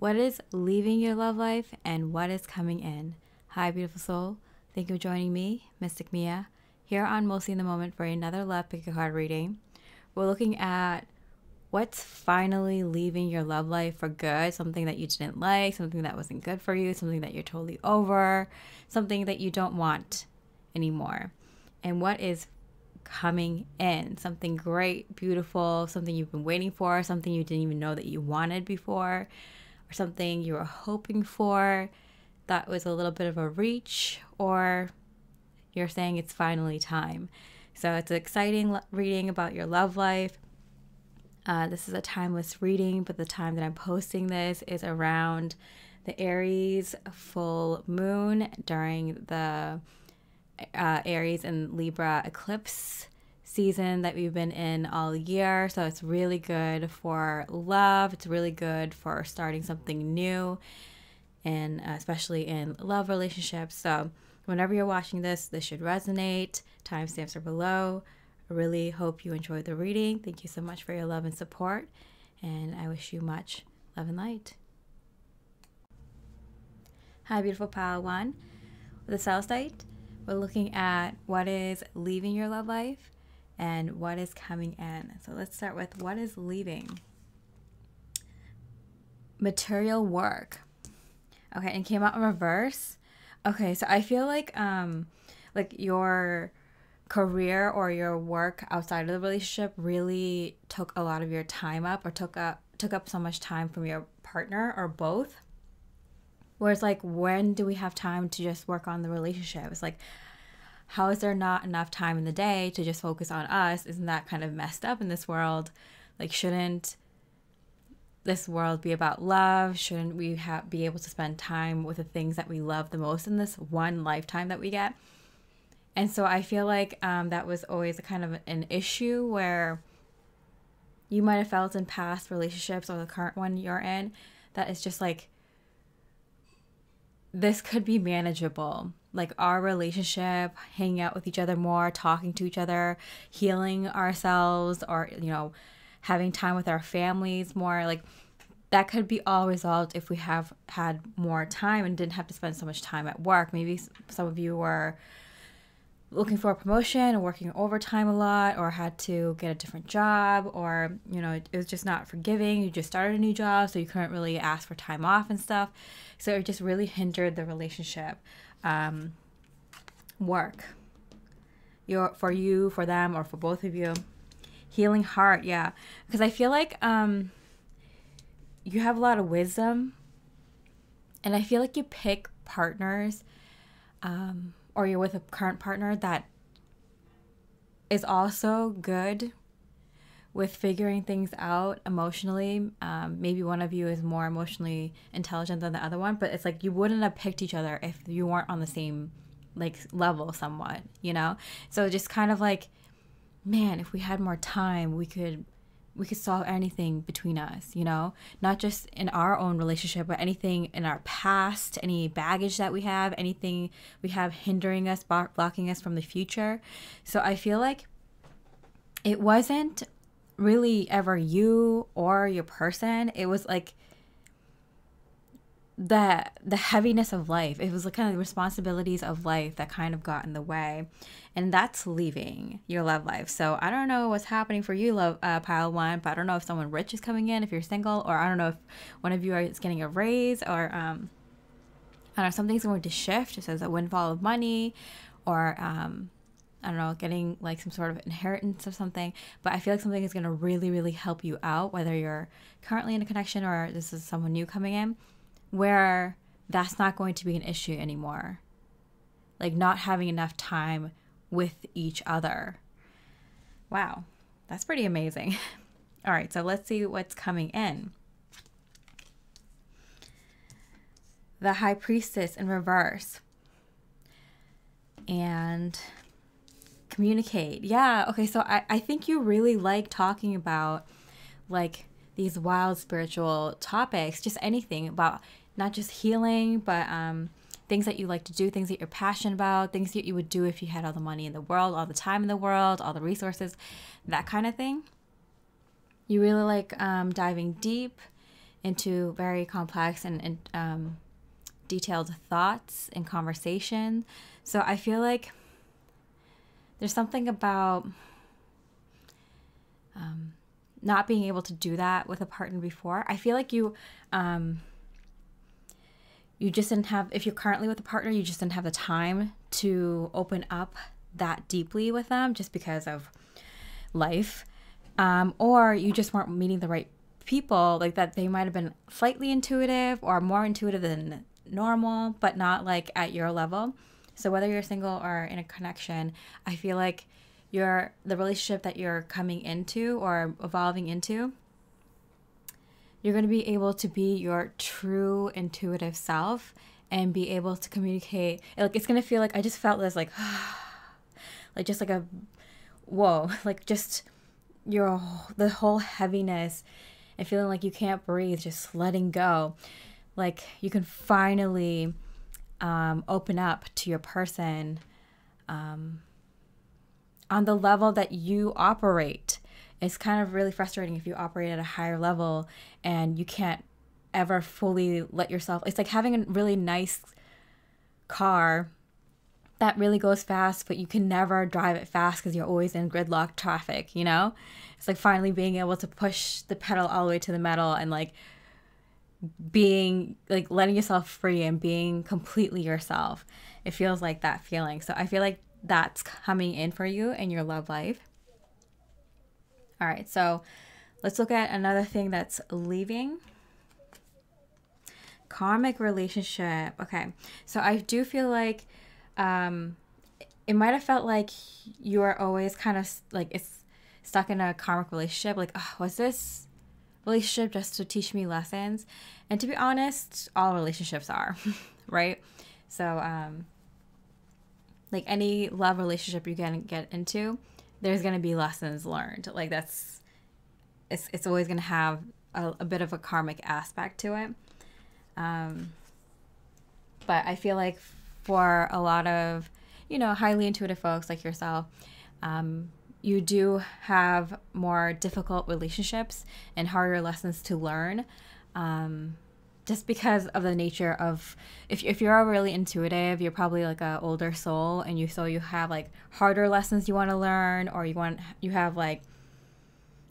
What is leaving your love life and what is coming in? Hi, beautiful soul. Thank you for joining me, Mystic Mia, here on Mostly in the Moment for another Love Pick a Card reading. We're looking at what's finally leaving your love life for good, something that you didn't like, something that wasn't good for you, something that you're totally over, something that you don't want anymore. And what is coming in something great, beautiful, something you've been waiting for, something you didn't even know that you wanted before or something you were hoping for that was a little bit of a reach, or you're saying it's finally time. So it's an exciting reading about your love life. Uh, this is a timeless reading, but the time that I'm posting this is around the Aries full moon during the uh, Aries and Libra eclipse season that we've been in all year. So it's really good for love. It's really good for starting something new, and uh, especially in love relationships. So whenever you're watching this, this should resonate. Timestamps are below. I really hope you enjoyed the reading. Thank you so much for your love and support, and I wish you much love and light. Hi, beautiful One. With the Celestite, we're looking at what is leaving your love life and what is coming in. So let's start with what is leaving. Material work. Okay, and came out in reverse. Okay, so I feel like um like your career or your work outside of the relationship really took a lot of your time up or took up took up so much time from your partner or both. Whereas like when do we have time to just work on the relationship? It's like how is there not enough time in the day to just focus on us? Isn't that kind of messed up in this world? Like, shouldn't this world be about love? Shouldn't we have, be able to spend time with the things that we love the most in this one lifetime that we get? And so I feel like um, that was always a kind of an issue where you might have felt in past relationships or the current one you're in that it's just like this could be manageable like our relationship, hanging out with each other more, talking to each other, healing ourselves, or, you know, having time with our families more. Like that could be all resolved if we have had more time and didn't have to spend so much time at work. Maybe some of you were looking for a promotion or working overtime a lot or had to get a different job or you know it was just not forgiving you just started a new job so you couldn't really ask for time off and stuff so it just really hindered the relationship um, work. Your for you for them or for both of you. Healing heart yeah. Because i feel like um you have a lot of wisdom. And i feel like you pick partners um or you're with a current partner that is also good with figuring things out emotionally. Um, maybe one of you is more emotionally intelligent than the other one, but it's like you wouldn't have picked each other if you weren't on the same like level somewhat, you know? So just kind of like, man, if we had more time, we could we could solve anything between us, you know? Not just in our own relationship, but anything in our past, any baggage that we have, anything we have hindering us, blocking us from the future. So I feel like it wasn't really ever you or your person. It was like the the heaviness of life. It was the kind of responsibilities of life that kind of got in the way, and that's leaving your love life. So I don't know what's happening for you, love uh, pile one, but I don't know if someone rich is coming in if you're single, or I don't know if one of you is getting a raise, or um, I don't know something's going to shift. It says a windfall of money, or um, I don't know, getting like some sort of inheritance of something, but I feel like something is going to really, really help you out, whether you're currently in a connection or this is someone new coming in, where that's not going to be an issue anymore. Like not having enough time with each other. Wow, that's pretty amazing. All right, so let's see what's coming in. The High Priestess in reverse. And communicate. Yeah. Okay. So I, I think you really like talking about like these wild spiritual topics, just anything about not just healing, but um, things that you like to do, things that you're passionate about, things that you would do if you had all the money in the world, all the time in the world, all the resources, that kind of thing. You really like um, diving deep into very complex and, and um, detailed thoughts and conversation. So I feel like there's something about um, not being able to do that with a partner before. I feel like you um, you just didn't have if you're currently with a partner, you just didn't have the time to open up that deeply with them just because of life. Um, or you just weren't meeting the right people, like that they might have been slightly intuitive or more intuitive than normal, but not like at your level. So whether you're single or in a connection, I feel like your the relationship that you're coming into or evolving into you're going to be able to be your true intuitive self and be able to communicate. Like it's going to feel like i just felt this like like just like a whoa like just your the whole heaviness and feeling like you can't breathe just letting go. Like you can finally um, open up to your person um, on the level that you operate. It's kind of really frustrating if you operate at a higher level and you can't ever fully let yourself. It's like having a really nice car that really goes fast, but you can never drive it fast because you're always in gridlock traffic, you know? It's like finally being able to push the pedal all the way to the metal and like being like letting yourself free and being completely yourself. It feels like that feeling. So I feel like that's coming in for you in your love life. All right, so let's look at another thing that's leaving. Karmic relationship. Okay, so I do feel like um, it might have felt like you are always kind of like it's stuck in a karmic relationship. Like, oh, was this relationship just to teach me lessons? And to be honest, all relationships are, right? So, um, like any love relationship you can get into, there's going to be lessons learned. Like that's it's it's always going to have a, a, bit of a karmic aspect to it. Um, but I feel like for a lot of you know highly intuitive folks like yourself, um, you do have more difficult relationships and harder lessons to learn. Um, just because of the nature of if, if you're really intuitive you're probably like an older soul and you so you have like harder lessons you want to learn or you want you have like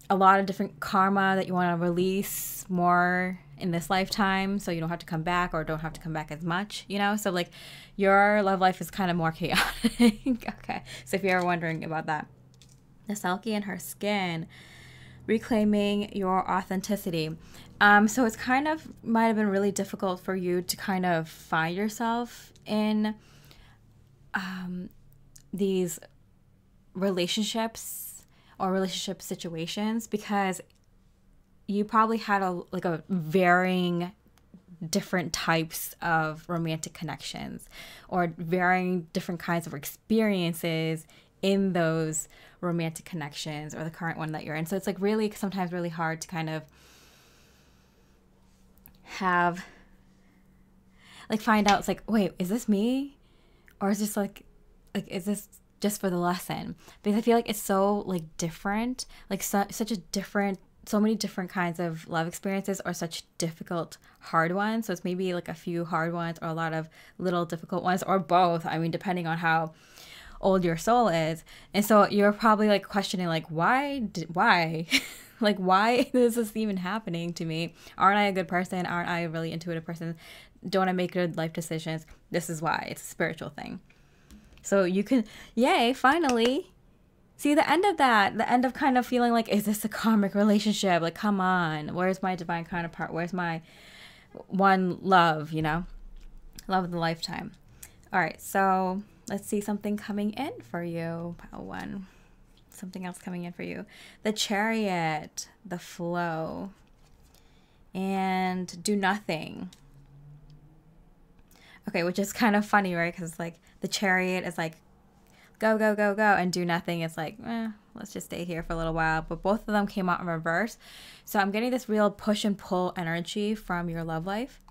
a lot of different karma that you want to release more in this lifetime so you don't have to come back or don't have to come back as much you know so like your love life is kind of more chaotic okay so if you're wondering about that the selkie and her skin reclaiming your authenticity. Um, so it's kind of might have been really difficult for you to kind of find yourself in um, these relationships or relationship situations because you probably had a like a varying different types of romantic connections or varying different kinds of experiences in those romantic connections or the current one that you're in. So it's like really sometimes really hard to kind of have like find out it's like wait is this me? Or is this like like is this just for the lesson? Because i feel like it's so like different like su- such a different so many different kinds of love experiences or such difficult hard ones. So it's maybe like a few hard ones or a lot of little difficult ones or both. I mean depending on how old your soul is and so you're probably like questioning like why did, why like, why is this even happening to me? Aren't I a good person? Aren't I a really intuitive person? Don't I make good life decisions? This is why. It's a spiritual thing. So you can, yay, finally. See the end of that, the end of kind of feeling like, is this a karmic relationship? Like, come on, where's my divine counterpart? Where's my one love, you know? Love of the lifetime. All right, so let's see something coming in for you. One something else coming in for you. The chariot, the flow, and do nothing. Okay, which is kind of funny, right? Because like the chariot is like go, go, go, go, and do nothing. It's like, eh, let's just stay here for a little while. But both of them came out in reverse. So I'm getting this real push and pull energy from your love life.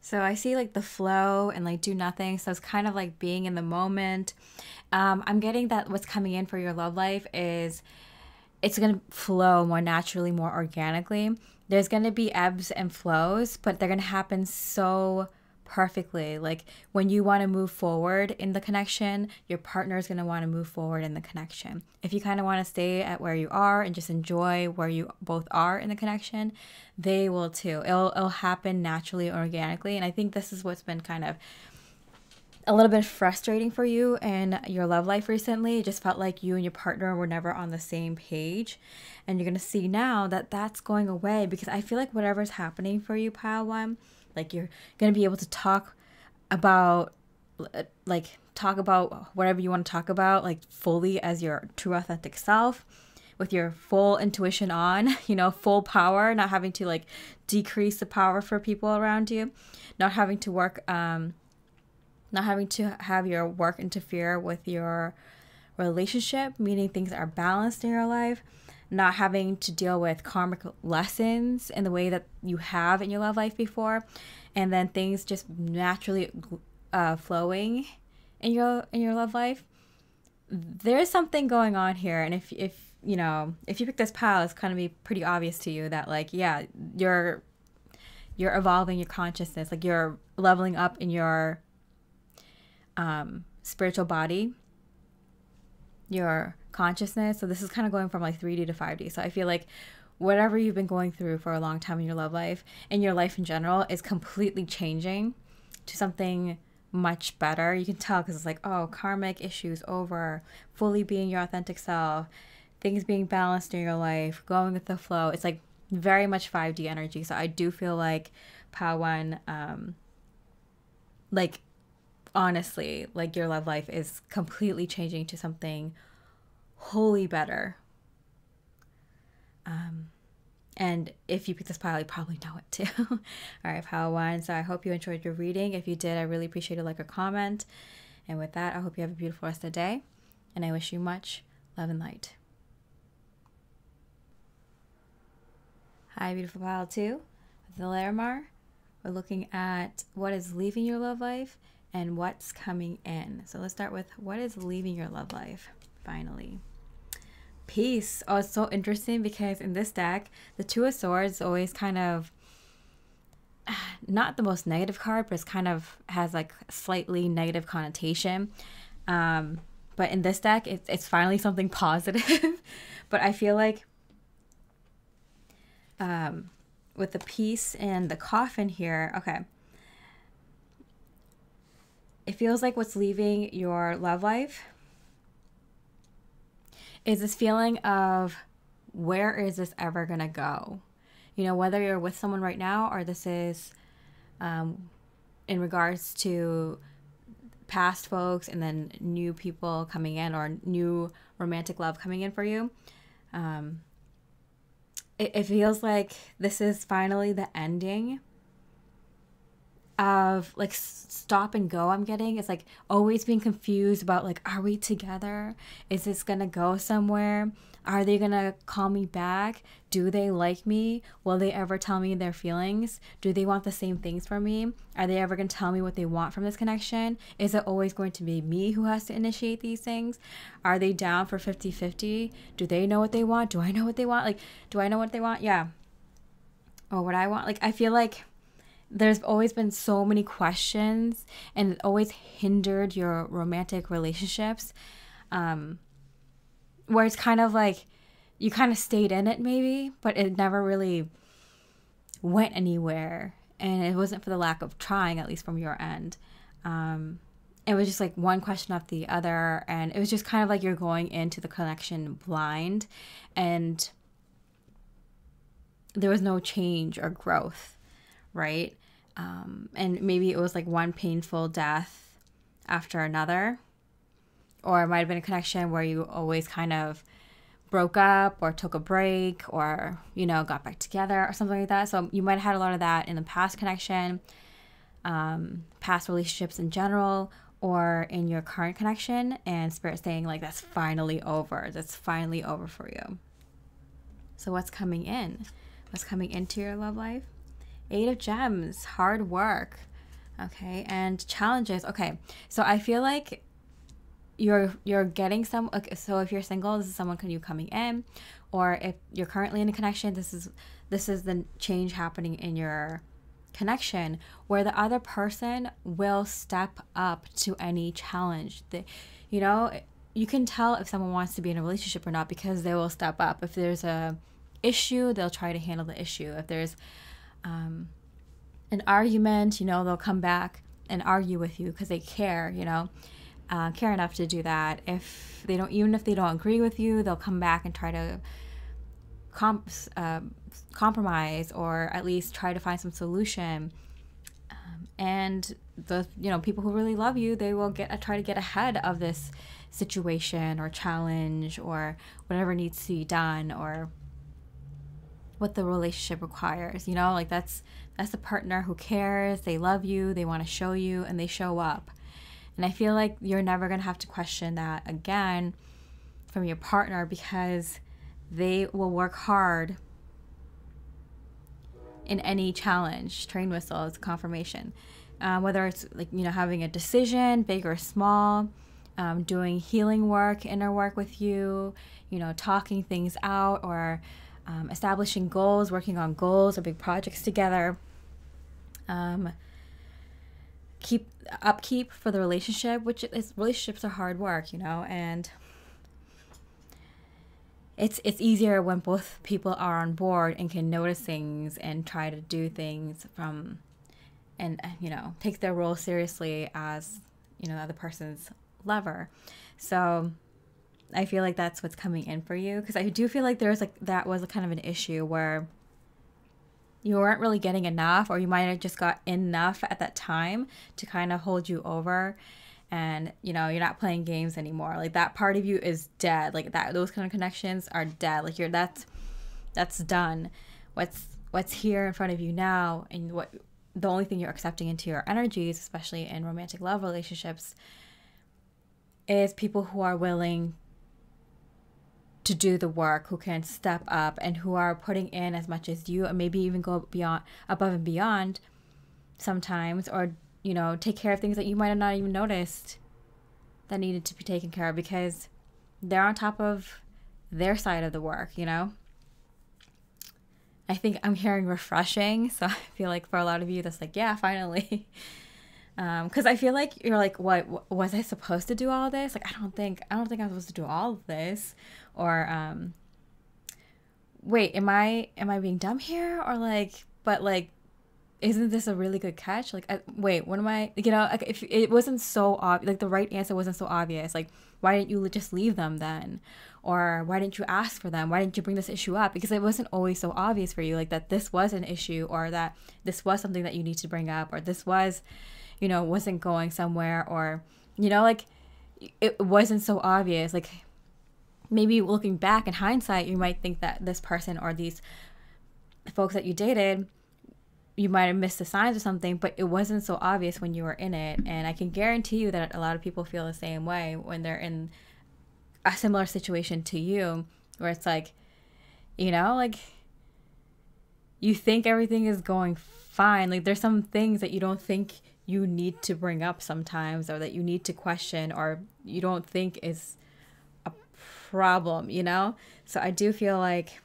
So I see like the flow and like do nothing. So it's kind of like being in the moment. Um, I'm getting that what's coming in for your love life is it's going to flow more naturally, more organically there's going to be ebbs and flows, but they're going to happen so perfectly. Like when you want to move forward in the connection, your partner is going to want to move forward in the connection. If you kind of want to stay at where you are and just enjoy where you both are in the connection, they will too. It'll, it'll happen naturally, organically. And I think this is what's been kind of a little bit frustrating for you in your love life recently. It just felt like you and your partner were never on the same page. And you're going to see now that that's going away because I feel like whatever's happening for you, pile one, like you're going to be able to talk about, like, talk about whatever you want to talk about, like, fully as your true authentic self with your full intuition on, you know, full power, not having to like decrease the power for people around you, not having to work, um, not having to have your work interfere with your relationship, meaning things are balanced in your life, not having to deal with karmic lessons in the way that you have in your love life before, and then things just naturally uh, flowing in your in your love life. There's something going on here, and if if you know if you pick this pile, it's kind of be pretty obvious to you that like yeah, you're you're evolving your consciousness, like you're leveling up in your um, spiritual body, your consciousness. So this is kind of going from like 3D to 5D. So I feel like whatever you've been going through for a long time in your love life and your life in general is completely changing to something much better. You can tell because it's like, oh, karmic issues over, fully being your authentic self, things being balanced in your life, going with the flow. It's like very much 5D energy. So I do feel like Pawan, um, like honestly, like your love life is completely changing to something wholly better. Um, and if you pick this pile, you probably know it too. All right, pile one. So I hope you enjoyed your reading. If you did, I really appreciate a like or comment. And with that, I hope you have a beautiful rest of the day. And I wish you much love and light. Hi, beautiful pile two. With the Larimar, we're looking at what is leaving your love life and what's coming in. So let's start with what is leaving your love life finally. Peace. Oh, it's so interesting because in this deck, the Two of Swords always kind of not the most negative card, but it's kind of has like slightly negative connotation. Um, but in this deck, it's, it's finally something positive. but I feel like um, with the peace and the coffin here, okay, it feels like what's leaving your love life is this feeling of where is this ever going to go? You know, whether you're with someone right now or this is um, in regards to past folks and then new people coming in or new romantic love coming in for you. Um, it, it feels like this is finally the ending of like stop and go I'm getting. It's like always being confused about like, are we together? Is this gonna go somewhere? Are they gonna call me back? Do they like me? Will they ever tell me their feelings? Do they want the same things from me? Are they ever gonna tell me what they want from this connection? Is it always going to be me who has to initiate these things? Are they down for 50 50? Do they know what they want? Do I know what they want? Like, do I know what they want? Yeah. Or what I want? Like, I feel like there's always been so many questions and it always hindered your romantic relationships um, where it's kind of like you kind of stayed in it maybe but it never really went anywhere. And it wasn't for the lack of trying at least from your end. Um, it was just like one question after the other and it was just kind of like you're going into the connection blind and there was no change or growth right um, and maybe it was like one painful death after another. Or it might have been a connection where you always kind of broke up or took a break or you know got back together or something like that. So you might have had a lot of that in the past connection um, past relationships in general or in your current connection and spirit saying like that's finally over. That's finally over for you. So what's coming in? What's coming into your love life Eight of Gems, hard work. Okay, and challenges. Okay, so I feel like you're you're getting some. Okay, so if you're single, this is someone you coming in, or if you're currently in a connection, this is this is the change happening in your connection where the other person will step up to any challenge. The, you know, you can tell if someone wants to be in a relationship or not because they will step up. If there's a issue, they'll try to handle the issue. If there's um, an argument, you know, they'll come back and argue with you because they care, you know, uh, care enough to do that. If they don't, even if they don't agree with you, they'll come back and try to comp- uh, compromise or at least try to find some solution. Um, and the you know people who really love you, they will get try to get ahead of this situation or challenge or whatever needs to be done or what the relationship requires you know like that's that's a partner who cares they love you they want to show you and they show up. And i feel like you're never going to have to question that again from your partner because they will work hard in any challenge train whistle is confirmation uh, whether it's like you know having a decision big or small um, doing healing work inner work with you you know talking things out or um, establishing goals, working on goals or big projects together. Um, keep upkeep for the relationship, which is relationships are hard work, you know, and it's it's easier when both people are on board and can notice things and try to do things from and you know take their role seriously as you know the other person's lover. So I feel like that's what's coming in for you because I do feel like there's like that was a kind of an issue where you weren't really getting enough or you might have just got enough at that time to kind of hold you over and you know you're not playing games anymore. Like that part of you is dead. Like that those kind of connections are dead. Like you're that's that's done. What's what's here in front of you now and what the only thing you're accepting into your energies especially in romantic love relationships is people who are willing to do the work, who can step up and who are putting in as much as you and maybe even go beyond above and beyond sometimes or you know, take care of things that you might have not even noticed that needed to be taken care of because they're on top of their side of the work, you know? I think I'm hearing refreshing, so I feel like for a lot of you that's like, yeah, finally. because um, I feel like you're like, what was I supposed to do all this? Like, I don't think I don't think I'm supposed to do all of this, or um, wait, am I am I being dumb here, or like, but like, isn't this a really good catch? Like, I, wait, what am I? You know, like if it wasn't so obvious, like the right answer wasn't so obvious, like why didn't you just leave them then? Or why didn't you ask for them? Why didn't you bring this issue up? Because it wasn't always so obvious for you, like that this was an issue, or that this was something that you need to bring up, or this was, you know, wasn't going somewhere or, you know, like it wasn't so obvious. Like maybe looking back in hindsight, you might think that this person or these folks that you dated, you might have missed the signs or something, but it wasn't so obvious when you were in it. And I can guarantee you that a lot of people feel the same way when they're in a similar situation to you, where it's like, you know, like you think everything is going fine. Like there's some things that you don't think you need to bring up sometimes or that you need to question or you don't think is problem, you know? So I do feel like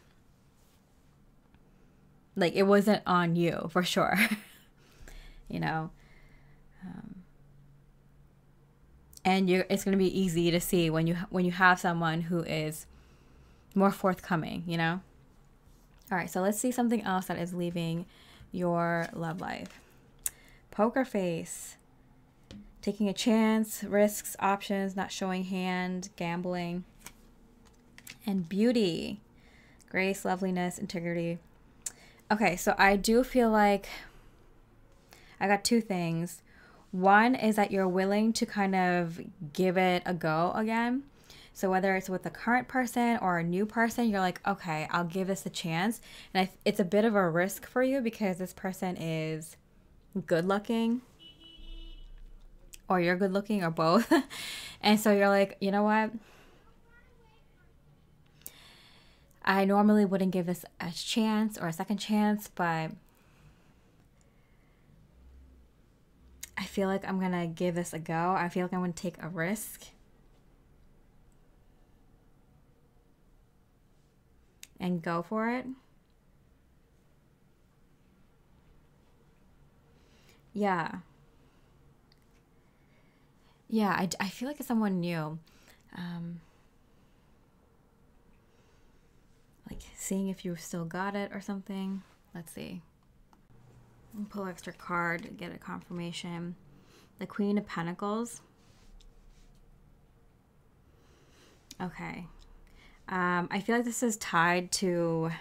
like it wasn't on you for sure. you know? Um, and you it's going to be easy to see when you when you have someone who is more forthcoming, you know? All right, so let's see something else that is leaving your love life. Poker face. Taking a chance, risks, options, not showing hand, gambling. And beauty. Grace, loveliness, integrity. Okay, so I do feel like I got two things. One is that you're willing to kind of give it a go again. So whether it's with a current person or a new person, you're like, okay, I'll give this a chance. And I, it's a bit of a risk for you because this person is good looking or you're good looking or both. and so you're like, you know what? I normally wouldn't give this a chance or a second chance, but I feel like I'm gonna give this a go. I feel like I'm gonna take a risk. And go for it. Yeah. Yeah, I, I feel like it's someone new. Um, like seeing if you still got it or something. Let's see. Pull extra card, get a confirmation. The Queen of Pentacles. Okay. Um, I feel like this is tied to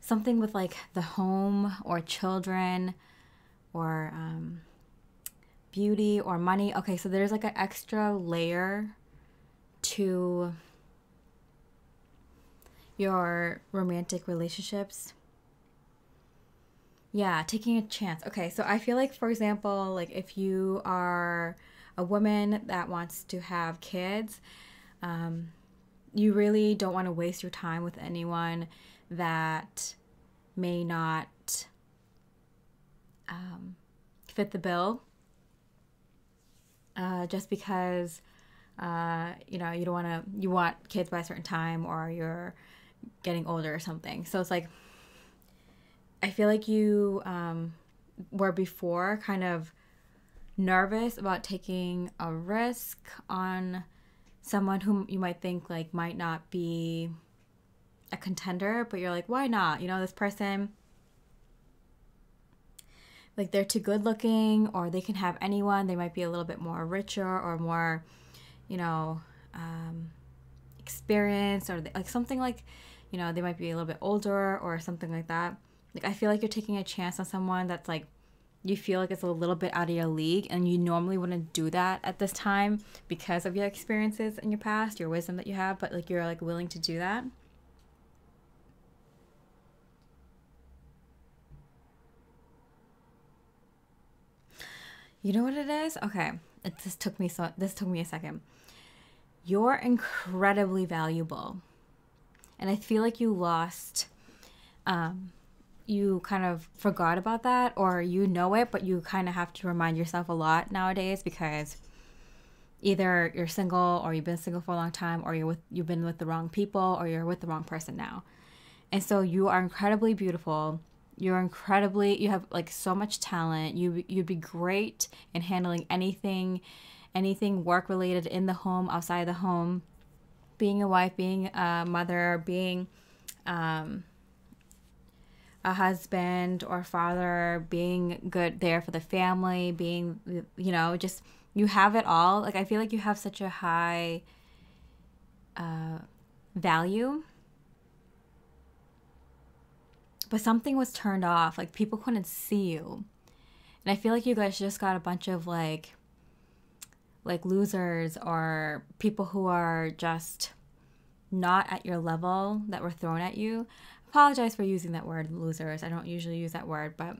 something with like the home or children or um, beauty or money. Okay, so there's like an extra layer to your romantic relationships. Yeah, taking a chance. Okay, so I feel like, for example, like if you are a woman that wants to have kids, um, you really don't want to waste your time with anyone that may not um, fit the bill uh, just because uh, you know you don't want to you want kids by a certain time or you're getting older or something. So it's like i feel like you um, were before kind of nervous about taking a risk on someone whom you might think like might not be a contender but you're like why not? You know this person like they're too good looking or they can have anyone. They might be a little bit more richer or more you know um, experienced or like something like you know they might be a little bit older or something like that like i feel like you're taking a chance on someone that's like you feel like it's a little bit out of your league and you normally wouldn't do that at this time because of your experiences in your past your wisdom that you have but like you're like willing to do that You know what it is? Okay, it just took me so this took me a second. You're incredibly valuable, and I feel like you lost. Um, you kind of forgot about that, or you know it, but you kind of have to remind yourself a lot nowadays because either you're single or you've been single for a long time, or you're with you've been with the wrong people, or you're with the wrong person now, and so you are incredibly beautiful you're incredibly you have like so much talent. You you'd be great in handling anything anything work related in the home, outside the home. Being a wife, being a mother, being um, a husband or father, being good there for the family, being, you know, just you have it all. Like, I feel like you have such a high uh, value but something was turned off. Like people couldn't see you. And I feel like you guys just got a bunch of like like losers or people who are just not at your level that were thrown at you. Apologize for using that word losers. I don't usually use that word, but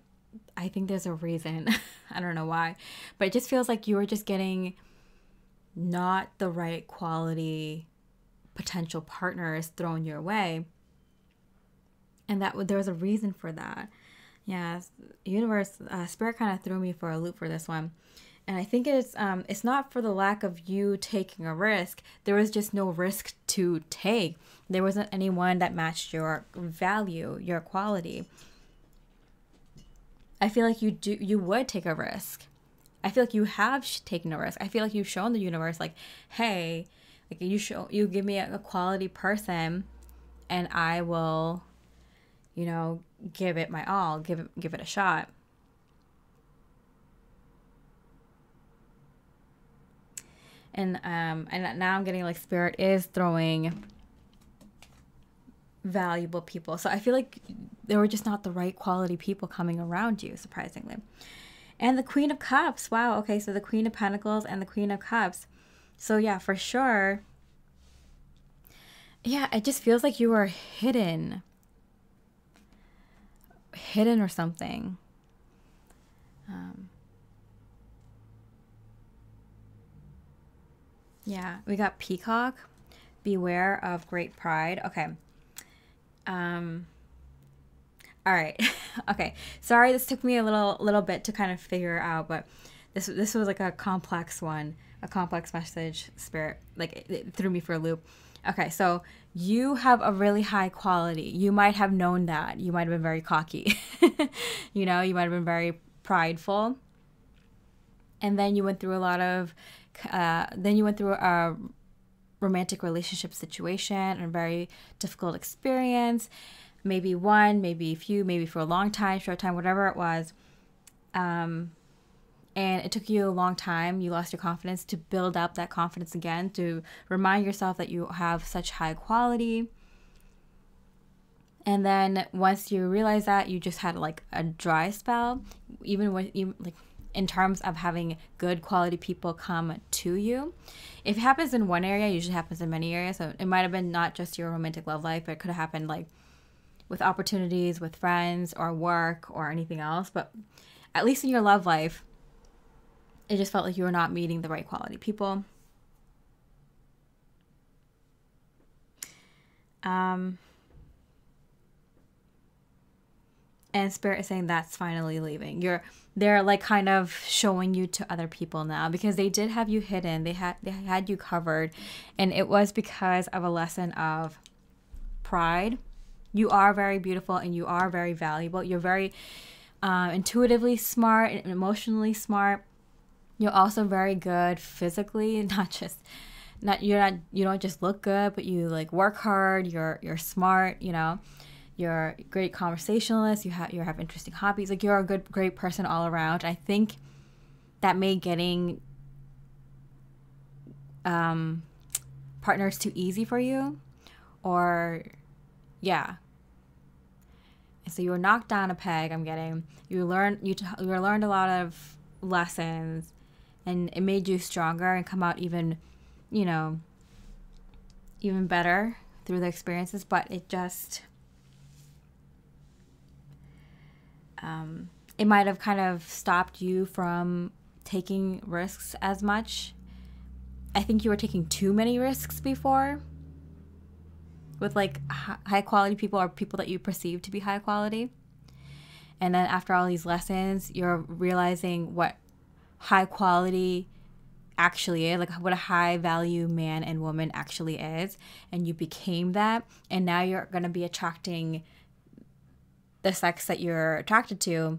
I think there's a reason. I don't know why. But it just feels like you are just getting not the right quality potential partners thrown your way and that there was a reason for that. Yeah, universe uh, spirit kind of threw me for a loop for this one, and I think it's um it's not for the lack of you taking a risk. There was just no risk to take. There wasn't anyone that matched your value, your quality. I feel like you do you would take a risk. I feel like you have taken a risk. I feel like you've shown the universe like, hey, like you show you give me a, a quality person, and I will you know, give it my all, give it give it a shot. And um and now I'm getting like spirit is throwing valuable people. So I feel like there were just not the right quality people coming around you, surprisingly. And the Queen of Cups. Wow, okay, so the Queen of Pentacles and the Queen of Cups. So yeah, for sure. Yeah, it just feels like you are hidden hidden or something. Yeah, we got peacock. Beware of great pride. Okay. Um, all right. okay. Sorry, this took me a little little bit to kind of figure out, but this this was like a complex one, a complex message. Spirit like it, it threw me for a loop. Okay, so you have a really high quality. You might have known that. You might have been very cocky. you know, you might have been very prideful and then you went through a lot of uh, then you went through a romantic relationship situation and a very difficult experience. Maybe one maybe a few maybe for a long time short time whatever it was. Um, and it took you a long time. You lost your confidence to build up that confidence again to remind yourself that you have such high quality. And then once you realize that you just had like a dry spell. Even when you like in terms of having good quality people come to you. If it happens in one area, it usually happens in many areas. So it might have been not just your romantic love life, but it could have happened like with opportunities with friends or work or anything else. But at least in your love life, it just felt like you were not meeting the right quality people. Um, and spirit is saying that's finally leaving. You're they're like kind of showing you to other people now because they did have you hidden. They had they had you covered. And it was because of a lesson of pride. You are very beautiful and you are very valuable. You're very uh, intuitively smart and emotionally smart. You're also very good physically not just not you're not you don't just look good but you like work hard. You're you're smart you know you're a great conversationalist, you have you have interesting hobbies, like you're a good great person all around. I think that made getting um, partners too easy for you, or yeah. So you were knocked down a peg. I'm getting you learned you you learned a lot of lessons, and it made you stronger and come out even, you know, even better through the experiences. But it just um, it might have kind of stopped you from taking risks as much. I think you were taking too many risks before with like high quality people or people that you perceive to be high quality. And then after all these lessons, you're realizing what high quality actually is, like what a high value man and woman actually is. And you became that. And now you're going to be attracting the sex that you're attracted to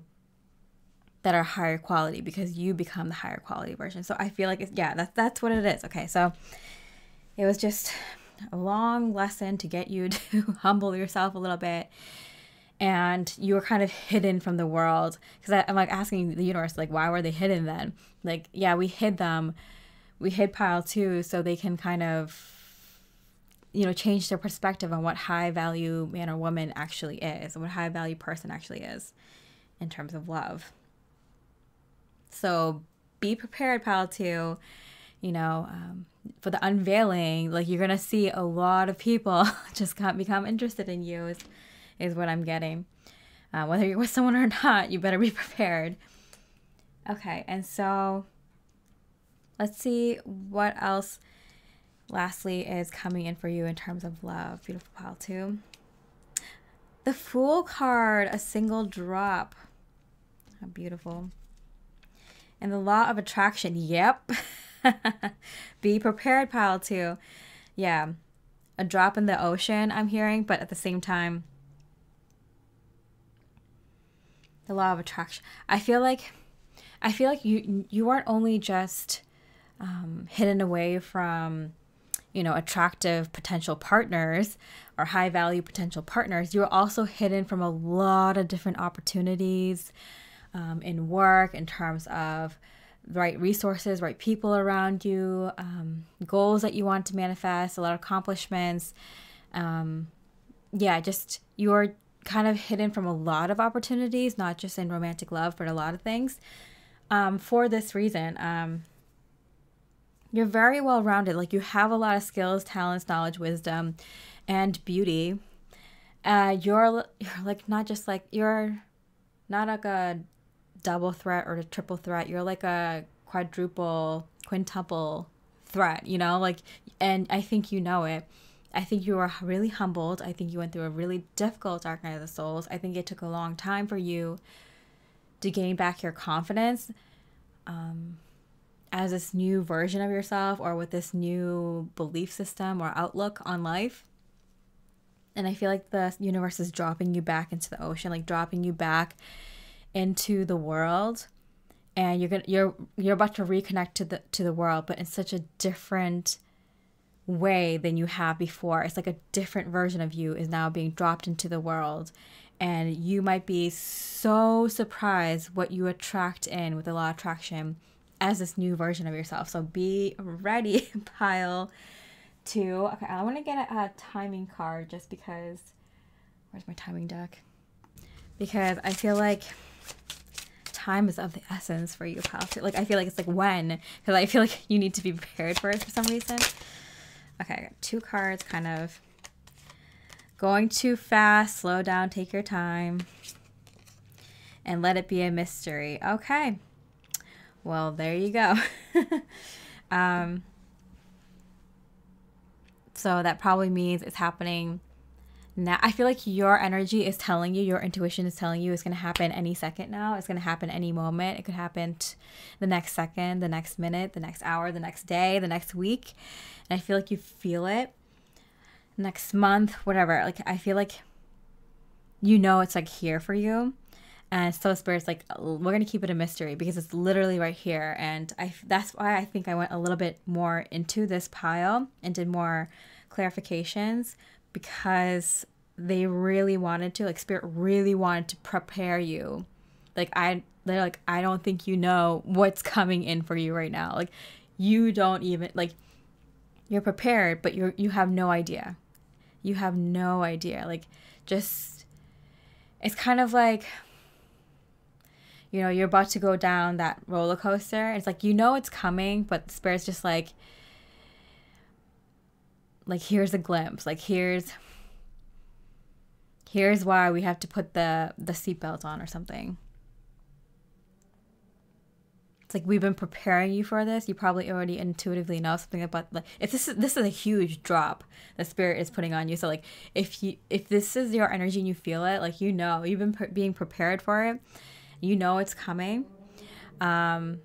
that are higher quality because you become the higher quality version. So I feel like it's, yeah, that's that's what it is. Okay, so it was just a long lesson to get you to humble yourself a little bit and you were kind of hidden from the world because i'm like asking the universe like why were they hidden then like yeah we hid them we hid pile two so they can kind of you know change their perspective on what high value man or woman actually is and what high value person actually is in terms of love. So be prepared pal two you know um, for the unveiling like you're gonna see a lot of people just come become interested in you is, is what i'm getting. Uh, whether you're with someone or not you better be prepared. Okay and so let's see what else lastly is coming in for you in terms of love. Beautiful pile two. The Fool card, a single drop. How beautiful. And the Law of Attraction. Yep. Be prepared, pile two. Yeah. A drop in the ocean, I'm hearing, but at the same time, the law of attraction. I feel like I feel like you you aren't only just um, hidden away from you know, attractive potential partners or high value potential partners, you're also hidden from a lot of different opportunities um, in work in terms of right resources, right people around you, um, goals that you want to manifest, a lot of accomplishments. Um, yeah, just you're kind of hidden from a lot of opportunities, not just in romantic love, but a lot of things. Um, for this reason, um, you're very well rounded. Like you have a lot of skills, talents, knowledge, wisdom, and beauty. Uh, you're you're like not just like you're not like a double threat or a triple threat. You're like a quadruple, quintuple threat. You know, like, and I think you know it. I think you are really humbled. I think you went through a really difficult dark night of the souls. I think it took a long time for you to gain back your confidence. Um, as this new version of yourself or with this new belief system or outlook on life. And I feel like the universe is dropping you back into the ocean, like dropping you back into the world. And you're gonna you're you're about to reconnect to the to the world but in such a different way than you have before. It's like a different version of you is now being dropped into the world. And you might be so surprised what you attract in with a law of attraction as this new version of yourself so be ready pile two okay i want to get a, a timing card just because where's my timing deck because i feel like time is of the essence for you, pal. Like I feel like it's like when, because I feel like you need to be prepared for it for some reason. Okay, I got two cards, kind of going too fast. Slow down, take your time, and let it be a mystery. Okay, well there you go. um, so that probably means it's happening now. I feel like your energy is telling you your intuition is telling you it's going to happen any second now. It's going to happen any moment. It could happen the next second the next minute the next hour the next day the next week. And i feel like you feel it. Next month whatever. Like i feel like you know it's like here for you and so spirit's like uh, we're going to keep it a mystery because it's literally right here. And i that's why i think i went a little bit more into this pile and did more clarifications because they really wanted to like spirit really wanted to prepare you. Like i they're like i don't think you know what's coming in for you right now. Like you don't even like you're prepared but you're you have no idea. You have no idea. Like just it's kind of like you know you're about to go down that roller coaster. It's like you know it's coming but spirit's just like like here's a glimpse. Like here's here's why we have to put the the seatbelt on or something. It's like we've been preparing you for this. You probably already intuitively know something about like if this is this is a huge drop the spirit is putting on you. So like if you if this is your energy and you feel it like you know you've been pre- being prepared for it you know it's coming. Um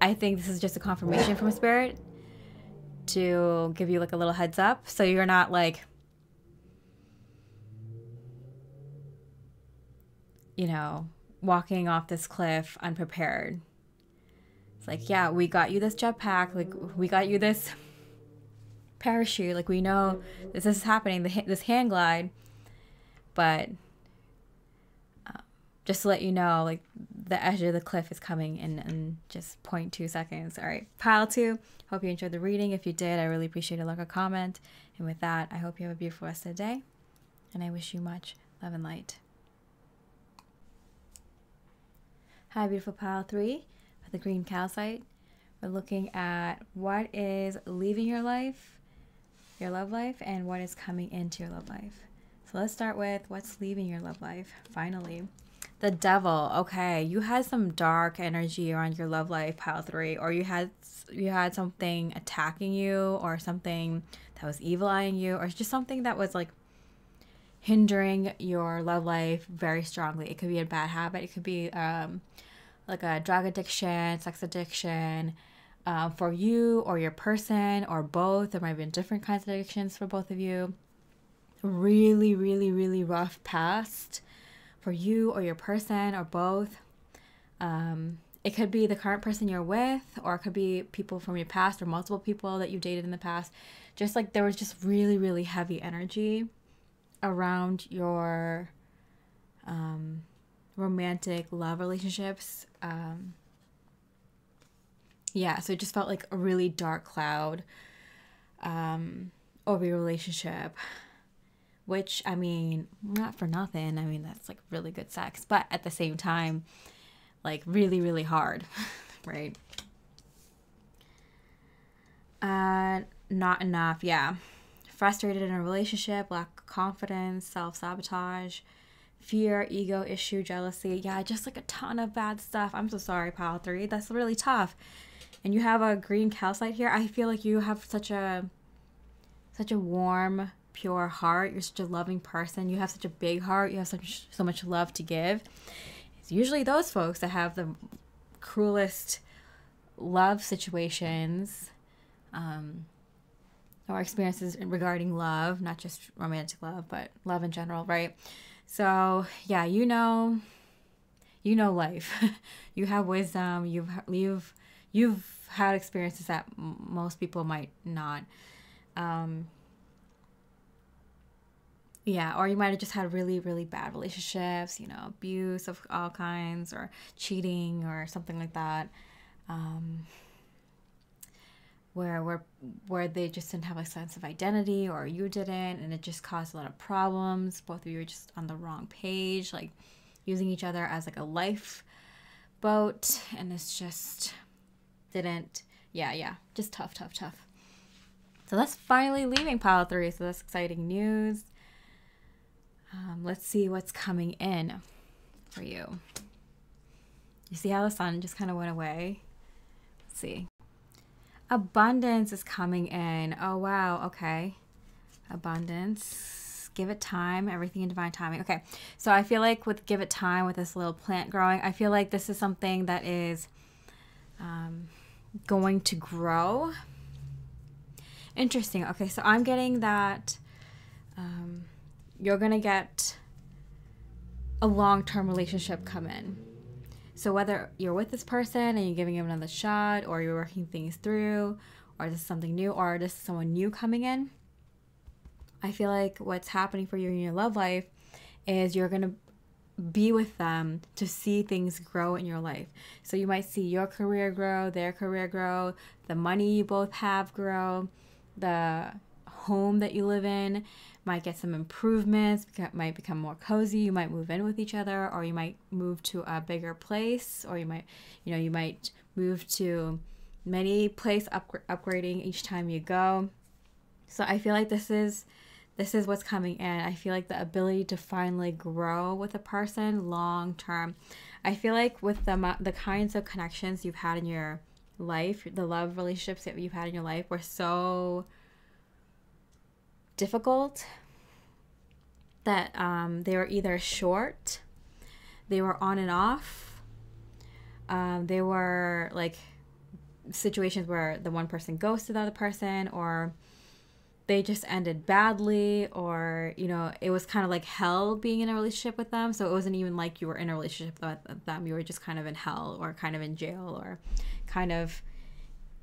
i think this is just a confirmation from spirit to give you like a little heads up. So you're not like you know walking off this cliff unprepared. It's like yeah we got you this jetpack like we got you this parachute. Like we know this is happening this hand glide but just to let you know like the edge of the cliff is coming in in just 0.2 seconds all right pile two Hope you enjoyed the reading. If you did, I really appreciate a like, a comment. And with that, I hope you have a beautiful rest of the day. And I wish you much love and light. Hi, beautiful pile three for the green calcite. We're looking at what is leaving your life, your love life, and what is coming into your love life. So let's start with what's leaving your love life, finally. The devil. Okay, you had some dark energy around your love life, pile three, or you had you had something attacking you, or something that was evil eyeing you, or just something that was like hindering your love life very strongly. It could be a bad habit. It could be um, like a drug addiction, sex addiction, um, for you or your person or both. There might have been different kinds of addictions for both of you. Really, really, really rough past for you or your person or both. Um, it could be the current person you're with, or it could be people from your past or multiple people that you dated in the past. Just like there was just really, really heavy energy around your um, romantic love relationships. Um, yeah, so it just felt like a really dark cloud um, over your relationship which I mean, not for nothing. I mean, that's like really good sex, but at the same time, like really, really hard, right? Uh, not enough, yeah. Frustrated in a relationship, lack of confidence, self sabotage, fear, ego issue, jealousy. Yeah, just like a ton of bad stuff. I'm so sorry, pile three. That's really tough. And you have a green calcite here. I feel like you have such a such a warm pure heart. You're such a loving person. You have such a big heart. You have such so much love to give. It's usually those folks that have the cruelest love situations um, or experiences regarding love, not just romantic love, but love in general, right? So, yeah, you know, you know life. you have wisdom. You've you've you've had experiences that most people might not. Um, yeah, or you might have just had really, really bad relationships, you know, abuse of all kinds, or cheating, or something like that. Um, where where where they just didn't have a sense of identity, or you didn't, and it just caused a lot of problems. Both of you were just on the wrong page, like using each other as like a life boat, and it's just didn't. Yeah, yeah, just tough, tough, tough. So that's finally leaving pile three. So that's exciting news. Um, let's see what's coming in for you. You see how the sun just kind of went away? Let's see. Abundance is coming in. Oh, wow. Okay. Abundance. Give it time. Everything in divine timing. Okay. So I feel like with give it time, with this little plant growing, I feel like this is something that is um, going to grow. Interesting. Okay. So I'm getting that. Um, you're going to get a long term relationship come in. So, whether you're with this person and you're giving him another shot, or you're working things through, or this is something new, or this is someone new coming in, I feel like what's happening for you in your love life is you're going to be with them to see things grow in your life. So, you might see your career grow, their career grow, the money you both have grow, the home that you live in might get some improvements, might become more cozy. You might move in with each other, or you might move to a bigger place, or you might, you know, you might move to many place up, upgrading each time you go. So I feel like this is this is what's coming in. I feel like the ability to finally grow with a person long term. I feel like with the the kinds of connections you've had in your life, the love relationships that you've had in your life were so difficult that um, they were either short, they were on and off, um, they were like situations where the one person ghosted the other person or they just ended badly or you know it was kind of like hell being in a relationship with them. So it wasn't even like you were in a relationship with them you were just kind of in hell or kind of in jail or kind of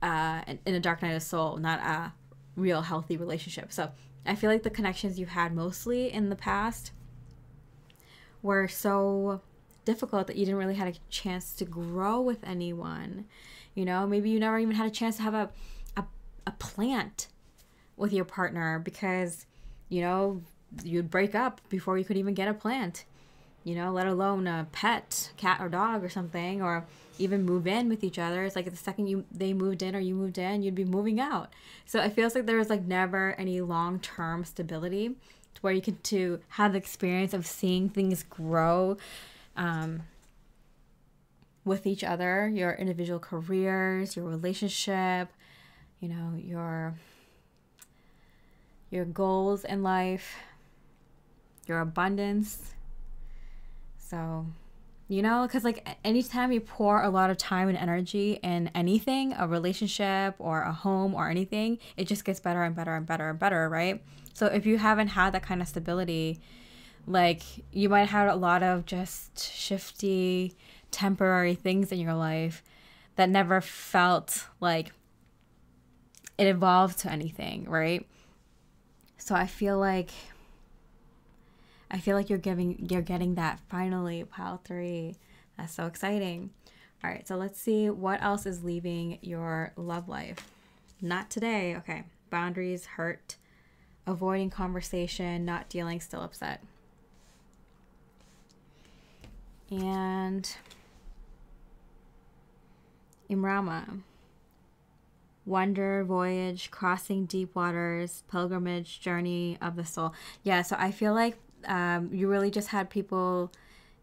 uh, in a dark night of soul not a real healthy relationship. So I feel like the connections you had mostly in the past were so difficult that you didn't really have a chance to grow with anyone. You know, maybe you never even had a chance to have a a, a plant with your partner because, you know, you'd break up before you could even get a plant. You know, let alone a pet, cat or dog or something, or even move in with each other. It's like the second you they moved in or you moved in, you'd be moving out. So it feels like there was like never any long term stability to where you can to have the experience of seeing things grow um, with each other, your individual careers, your relationship, you know, your your goals in life, your abundance. So you know because like anytime you pour a lot of time and energy in anything a relationship or a home or anything it just gets better and better and better and better right? So if you haven't had that kind of stability like you might have a lot of just shifty temporary things in your life that never felt like it evolved to anything right? So i feel like I feel like you're giving you're getting that finally pile 3. That's so exciting. All right, so let's see what else is leaving your love life. Not today. Okay. Boundaries, hurt, avoiding conversation, not dealing, still upset. And Imrama. Wonder, voyage, crossing deep waters, pilgrimage, journey of the soul. Yeah, so I feel like um, you really just had people,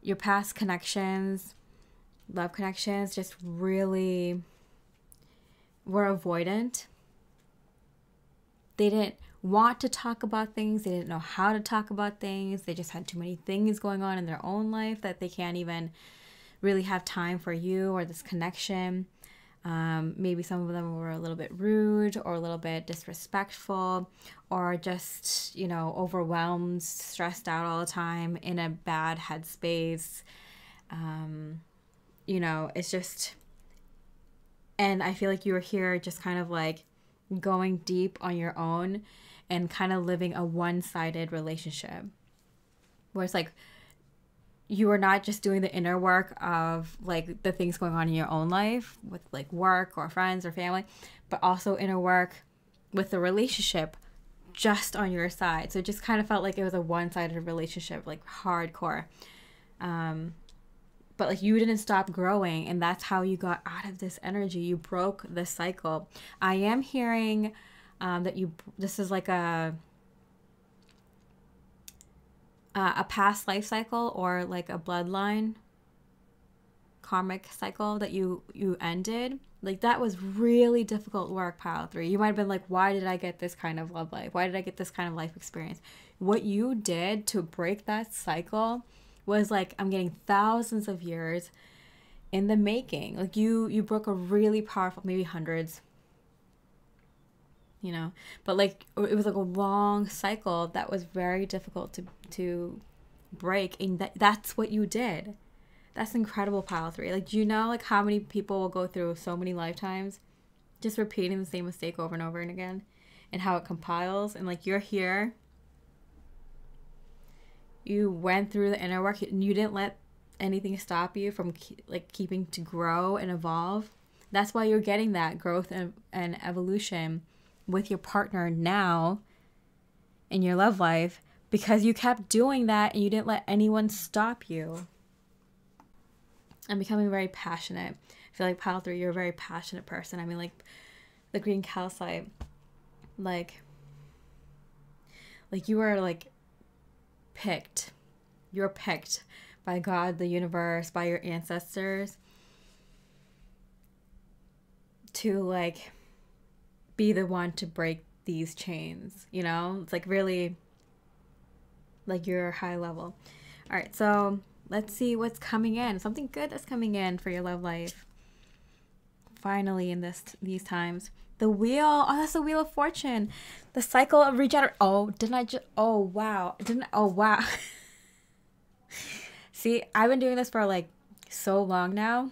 your past connections, love connections, just really were avoidant. They didn't want to talk about things, they didn't know how to talk about things, they just had too many things going on in their own life that they can't even really have time for you or this connection. Um, maybe some of them were a little bit rude or a little bit disrespectful or just, you know, overwhelmed, stressed out all the time, in a bad headspace. Um, you know, it's just, and I feel like you were here just kind of like going deep on your own and kind of living a one sided relationship where it's like you are not just doing the inner work of like the things going on in your own life with like work or friends or family, but also inner work with the relationship just on your side. So it just kind of felt like it was a one sided relationship, like hardcore. Um, but like you didn't stop growing, and that's how you got out of this energy. You broke the cycle. I am hearing um, that you, this is like a, uh, a past life cycle or like a bloodline karmic cycle that you you ended like that was really difficult work pile three. You might have been like why did i get this kind of love life? Why did i get this kind of life experience? What you did to break that cycle was like i'm getting thousands of years in the making. Like you you broke a really powerful maybe hundreds you know? But like it was like a long cycle that was very difficult to to break and that, that's what you did. That's incredible pile three. Like do you know like how many people will go through so many lifetimes just repeating the same mistake over and over and again and how it compiles and like you're here? You went through the inner work and you didn't let anything stop you from like keeping to grow and evolve? That's why you're getting that growth and, and evolution with your partner now in your love life because you kept doing that and you didn't let anyone stop you. I'm becoming very passionate. I feel like pile three, you're a very passionate person. I mean, like the green calcite, like, like you were like picked. You're picked by God, the universe, by your ancestors to like be the one to break these chains, you know? It's like really like your high level. All right, so let's see what's coming in. Something good that's coming in for your love life. Finally in this these times. The wheel. Oh, that's the wheel of fortune. The cycle of regeneration. Oh, didn't I just Oh, wow. Didn't Oh, wow. See, I've been doing this for like so long now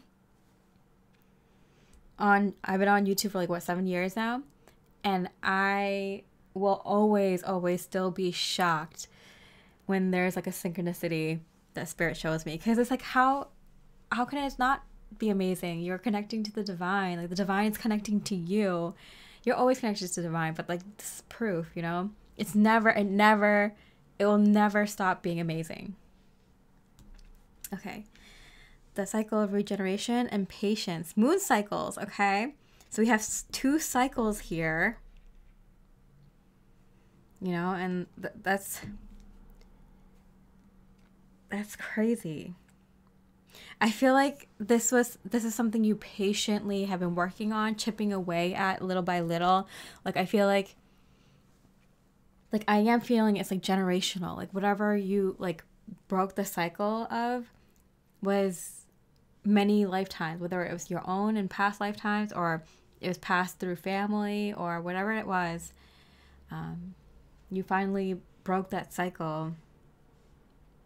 on I've been on YouTube for like what seven years now, and I will always always still be shocked when there's like a synchronicity that spirit shows me because it's like how how can it not be amazing? You're connecting to the divine, like the divine is connecting to you. You're always connected to the divine, but like this is proof, you know. It's never, it never, it will never stop being amazing. Okay the cycle of regeneration and patience. Moon cycles, okay? So we have two cycles here. You know, and th- that's that's crazy. I feel like this was this is something you patiently have been working on, chipping away at little by little. Like I feel like like I am feeling it's like generational. Like whatever you like broke the cycle of was many lifetimes, whether it was your own in past lifetimes or it was passed through family or whatever it was. Um, you finally broke that cycle.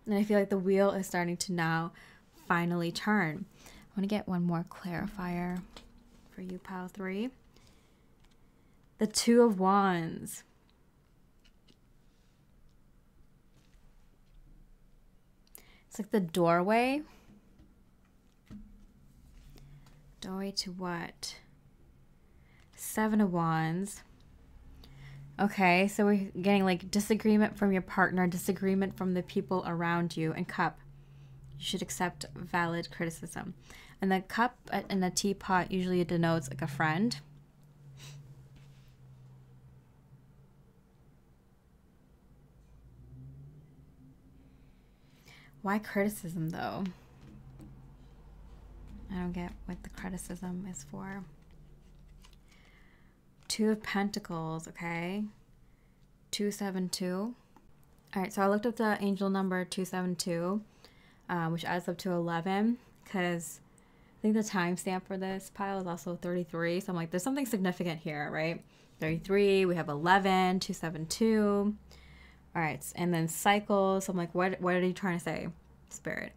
And I feel like the wheel is starting to now finally turn. I want to get one more clarifier for you, pile three. The Two of Wands. It's like the doorway Doorway to what? Seven of Wands. Okay, so we're getting like disagreement from your partner, disagreement from the people around you, and cup. You should accept valid criticism. And the cup uh, and the teapot usually denotes like a friend. Why criticism though? I don't get what the criticism is for. Two of Pentacles, okay? 272. All right, so I looked up the angel number 272, um, which adds up to 11, because I think the timestamp for this pile is also 33. So I'm like, there's something significant here, right? 33, we have 11, 272. All right, and then cycles. So I'm like, what, what are you trying to say, Spirit?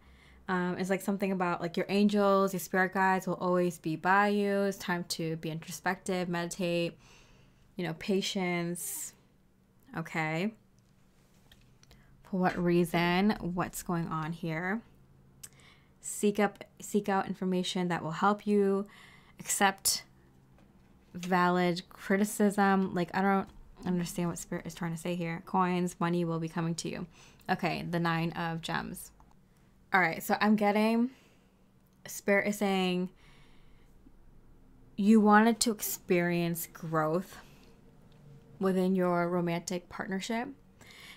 Um, it's like something about like your angels, your spirit guides will always be by you. It's time to be introspective, meditate, you know, patience. Okay. For what reason? What's going on here? Seek up seek out information that will help you accept valid criticism. Like I don't understand what spirit is trying to say here. Coins, money will be coming to you. Okay, the 9 of gems. All right, so I'm getting Spirit is saying you wanted to experience growth within your romantic partnership.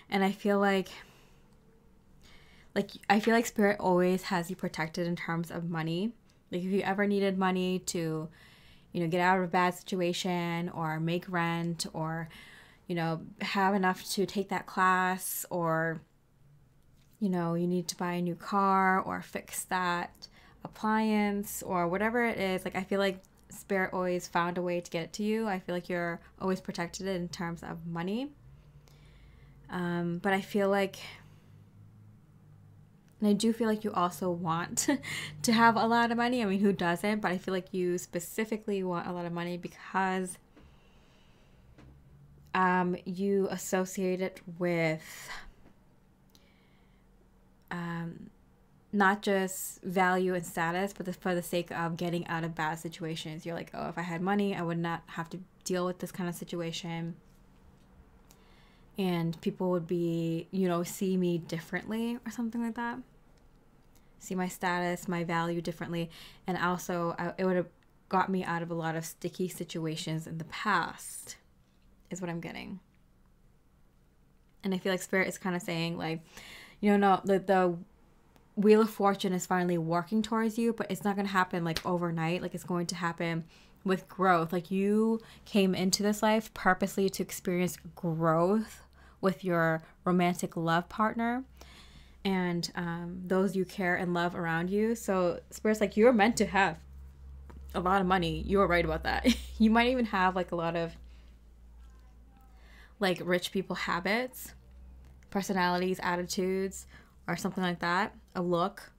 And I feel like like I feel like spirit always has you protected in terms of money. Like if you ever needed money to, you know, get out of a bad situation or make rent or, you know, have enough to take that class or you know, you need to buy a new car or fix that appliance or whatever it is. Like, I feel like Spirit always found a way to get it to you. I feel like you're always protected in terms of money. Um, but I feel like, and I do feel like you also want to have a lot of money. I mean, who doesn't? But I feel like you specifically want a lot of money because um, you associate it with um, not just value and status, but for the sake of getting out of bad situations. You're like, oh, if I had money, I would not have to deal with this kind of situation. And people would be, you know, see me differently or something like that. See my status, my value differently. And also, I, it would have got me out of a lot of sticky situations in the past, is what I'm getting. And I feel like Spirit is kind of saying, like, you know, no, the, the wheel of fortune is finally working towards you, but it's not going to happen like overnight. Like it's going to happen with growth. Like you came into this life purposely to experience growth with your romantic love partner and um, those you care and love around you. So spirits like you're meant to have a lot of money. You are right about that. you might even have like a lot of like rich people habits personalities, attitudes, or something like that, a look,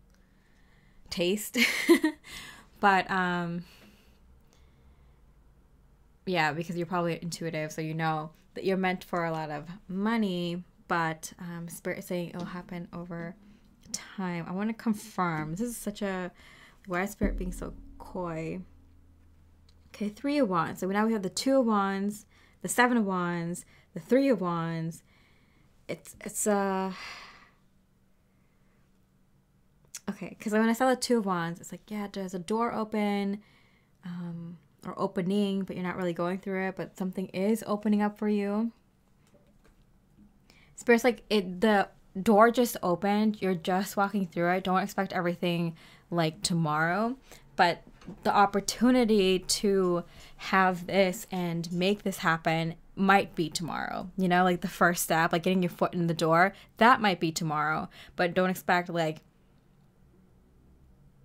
taste. but um yeah, because you're probably intuitive, so you know that you're meant for a lot of money, but um spirit is saying it'll happen over time. I want to confirm. This is such a why is spirit being so coy? Okay, three of wands. So now we have the two of wands, the seven of wands, the three of wands, it's it's uh okay because when i saw the two of wands it's like yeah there's a door open um or opening but you're not really going through it but something is opening up for you. Spirit's like it the door just opened you're just walking through it don't expect everything like tomorrow but the opportunity to have this and make this happen might be tomorrow. You know, like the first step, like getting your foot in the door, that might be tomorrow. But don't expect like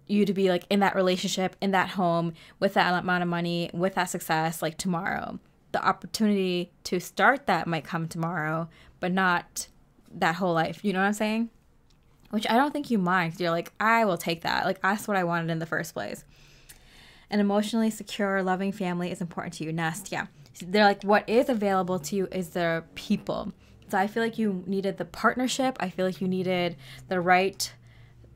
you to be like in that relationship, in that home, with that amount of money, with that success, like tomorrow. The opportunity to start that might come tomorrow, but not that whole life. You know what I'm saying? Which I don't think you mind. You're like, I will take that. Like, that's what I wanted in the first place. An emotionally secure, loving family is important to you. Nest, yeah they're like what is available to you is the people. So i feel like you needed the partnership. I feel like you needed the right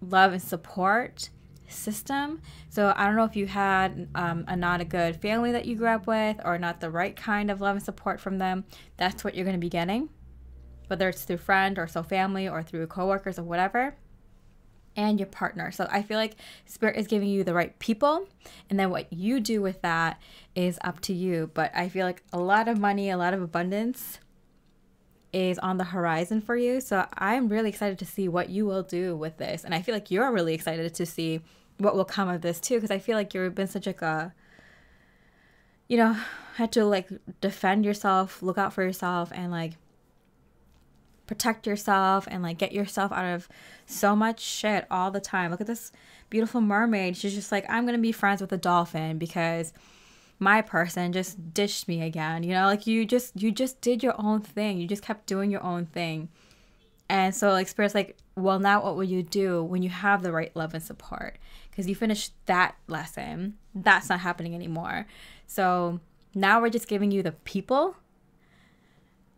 love and support system. So i don't know if you had um, a not a good family that you grew up with or not the right kind of love and support from them. That's what you're going to be getting whether it's through friend or so family or through coworkers or whatever and your partner. So I feel like spirit is giving you the right people and then what you do with that is up to you. But I feel like a lot of money, a lot of abundance is on the horizon for you. So I'm really excited to see what you will do with this. And I feel like you're really excited to see what will come of this too because I feel like you've been such like a you know, had to like defend yourself, look out for yourself and like protect yourself and like get yourself out of so much shit all the time. Look at this beautiful mermaid. She's just like, I'm to be friends with a dolphin because my person just ditched me again. You know, like you just you just did your own thing. You just kept doing your own thing. And so like spirit's like, well, now what will you do when you have the right love and support? Because you finished that lesson. That's not happening anymore. So now we're just giving you the people,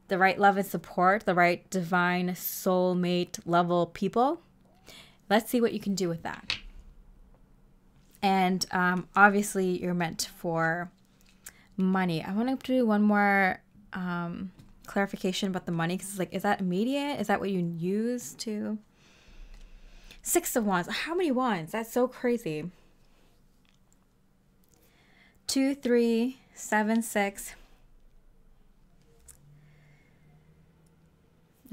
the right love and support, the right divine soulmate level people. Let's see what you can do with that. And um, obviously, you're meant for money. I want to do one more um, clarification about the money because it's like, is that immediate? Is that what you use to? Six of Wands. How many wands? That's so crazy. Two, three, seven, six.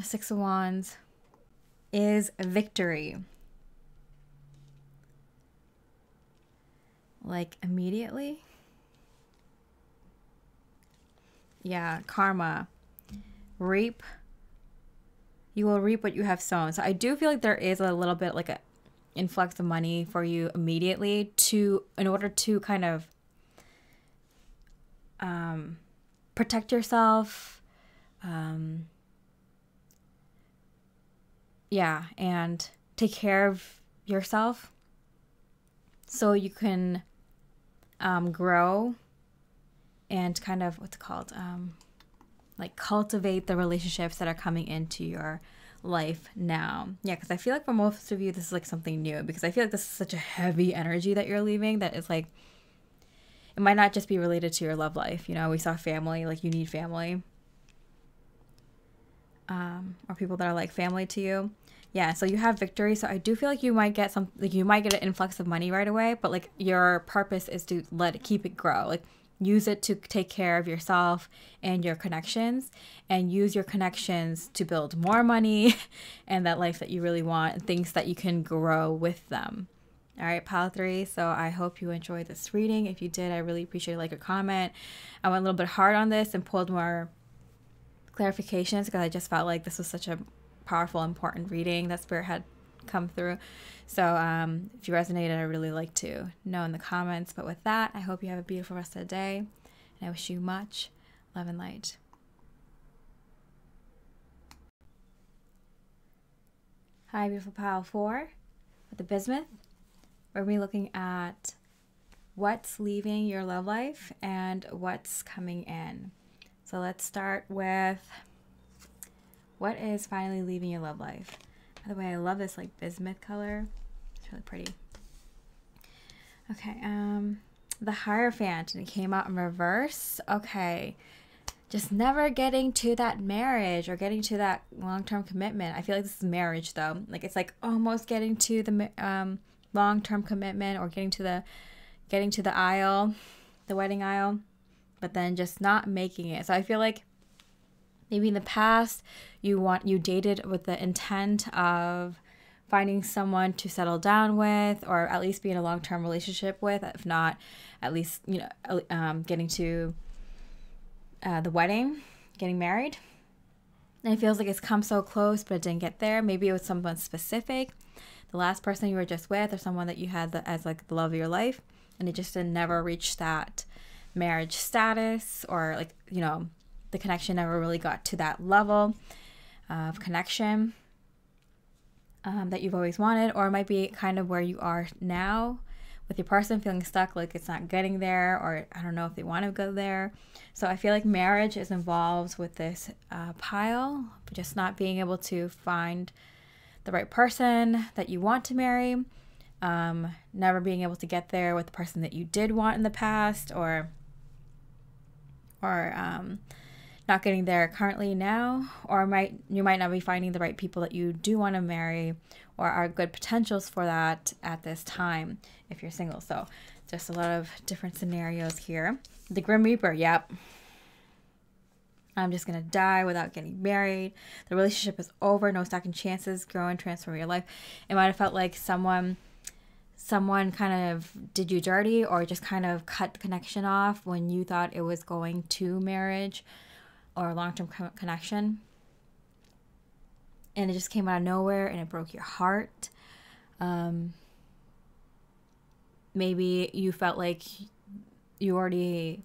Six of Wands is victory. Like immediately? Yeah, karma. Reap. You will reap what you have sown. So I do feel like there is a little bit like a influx of money for you immediately to in order to kind of um, protect yourself. Um, yeah, and take care of yourself so you can um, grow and kind of what's called um, like cultivate the relationships that are coming into your life now. Yeah, because I feel like for most of you, this is like something new because I feel like this is such a heavy energy that you're leaving that it's like it might not just be related to your love life. You know, we saw family, like you need family. Um, or people that are like family to you. Yeah, so you have victory. So I do feel like you might get some, like you might get an influx of money right away, but like your purpose is to let it keep it grow. Like use it to take care of yourself and your connections and use your connections to build more money and that life that you really want and things that you can grow with them. All right, pile three. So I hope you enjoyed this reading. If you did, I really appreciate like a comment. I went a little bit hard on this and pulled more clarifications because I just felt like this was such a powerful, important reading that Spirit had come through. So um, if you resonated, I'd really like to know in the comments. But with that, I hope you have a beautiful rest of the day. And I wish you much love and light. Hi, beautiful pile four with the bismuth. We're going to be looking at what's leaving your love life and what's coming in. So let's start with what is finally leaving your love life. By the way, I love this like bismuth color. It's really pretty. Okay, um, the Hierophant, and it came out in reverse. Okay, just never getting to that marriage or getting to that long-term commitment. I feel like this is marriage though. Like it's like almost getting to the um long-term commitment or getting to the getting to the aisle, the wedding aisle, but then just not making it. So I feel like maybe in the past you want you dated with the intent of finding someone to settle down with or at least be in a long-term relationship with if not at least you know um, getting to uh, the wedding getting married and it feels like it's come so close but it didn't get there maybe it was someone specific the last person you were just with or someone that you had the, as like the love of your life and it just didn't never reach that marriage status or like you know the connection never really got to that level of connection um, that you've always wanted or it might be kind of where you are now with your person feeling stuck like it's not getting there or i don't know if they want to go there. So i feel like marriage is involved with this uh, pile just not being able to find the right person that you want to marry, um, never being able to get there with the person that you did want in the past, or or um, not getting there currently now, or might you might not be finding the right people that you do want to marry, or are good potentials for that at this time if you're single. So just a lot of different scenarios here. The Grim Reaper, yep. I'm just gonna die without getting married. The relationship is over. No second chances. Grow and transform your life. It might have felt like someone, someone kind of did you dirty, or just kind of cut the connection off when you thought it was going to marriage, or long term connection. And it just came out of nowhere, and it broke your heart. Um, maybe you felt like you already